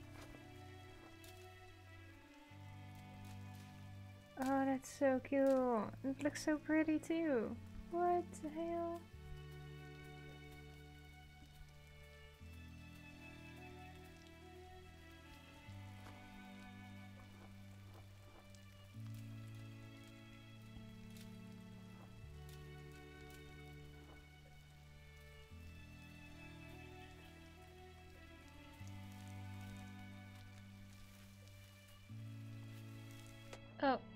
Oh, that's so cool. It looks so pretty too. What the hell? Oh.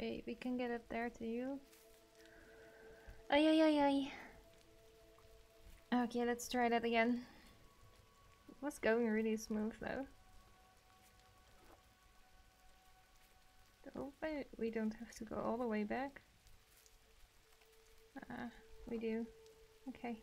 Wait, we can get up there to you. Ay ay ay ay. Okay, let's try that again. It was going really smooth though. Oh, but we don't have to go all the way back. Ah, uh, we do. Okay.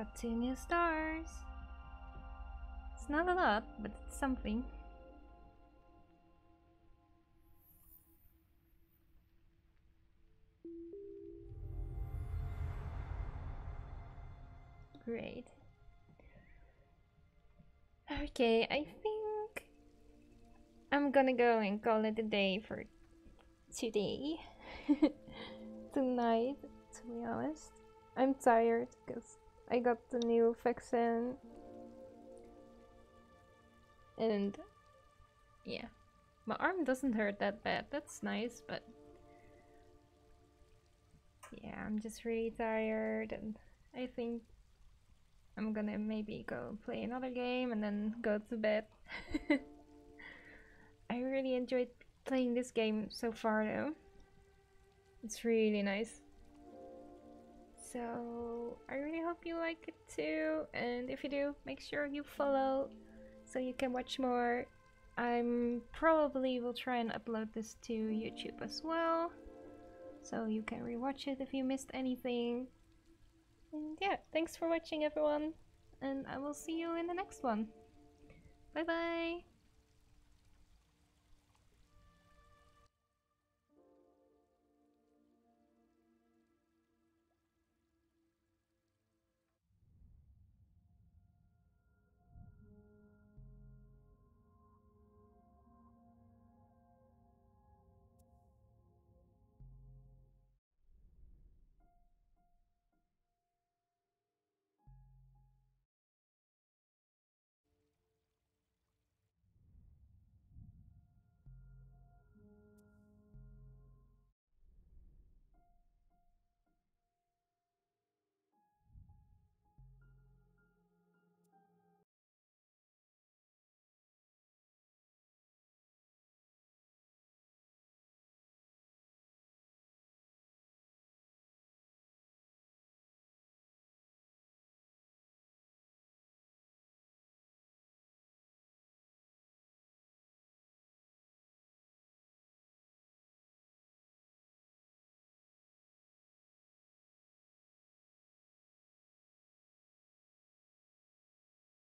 Got two new stars. It's not a lot, but it's something. Great. Okay, I think I'm gonna go and call it a day for today. Tonight, to be honest. I'm tired because I got the new vaccine. And yeah, my arm doesn't hurt that bad. That's nice, but yeah, I'm just really tired and I think I'm gonna maybe go play another game and then go to bed. I really enjoyed playing this game so far though. It's really nice. So I really hope you like it too and if you do make sure you follow so you can watch more. I'm probably will try and upload this to YouTube as well so you can rewatch it if you missed anything. And yeah, thanks for watching everyone and I will see you in the next one. Bye bye!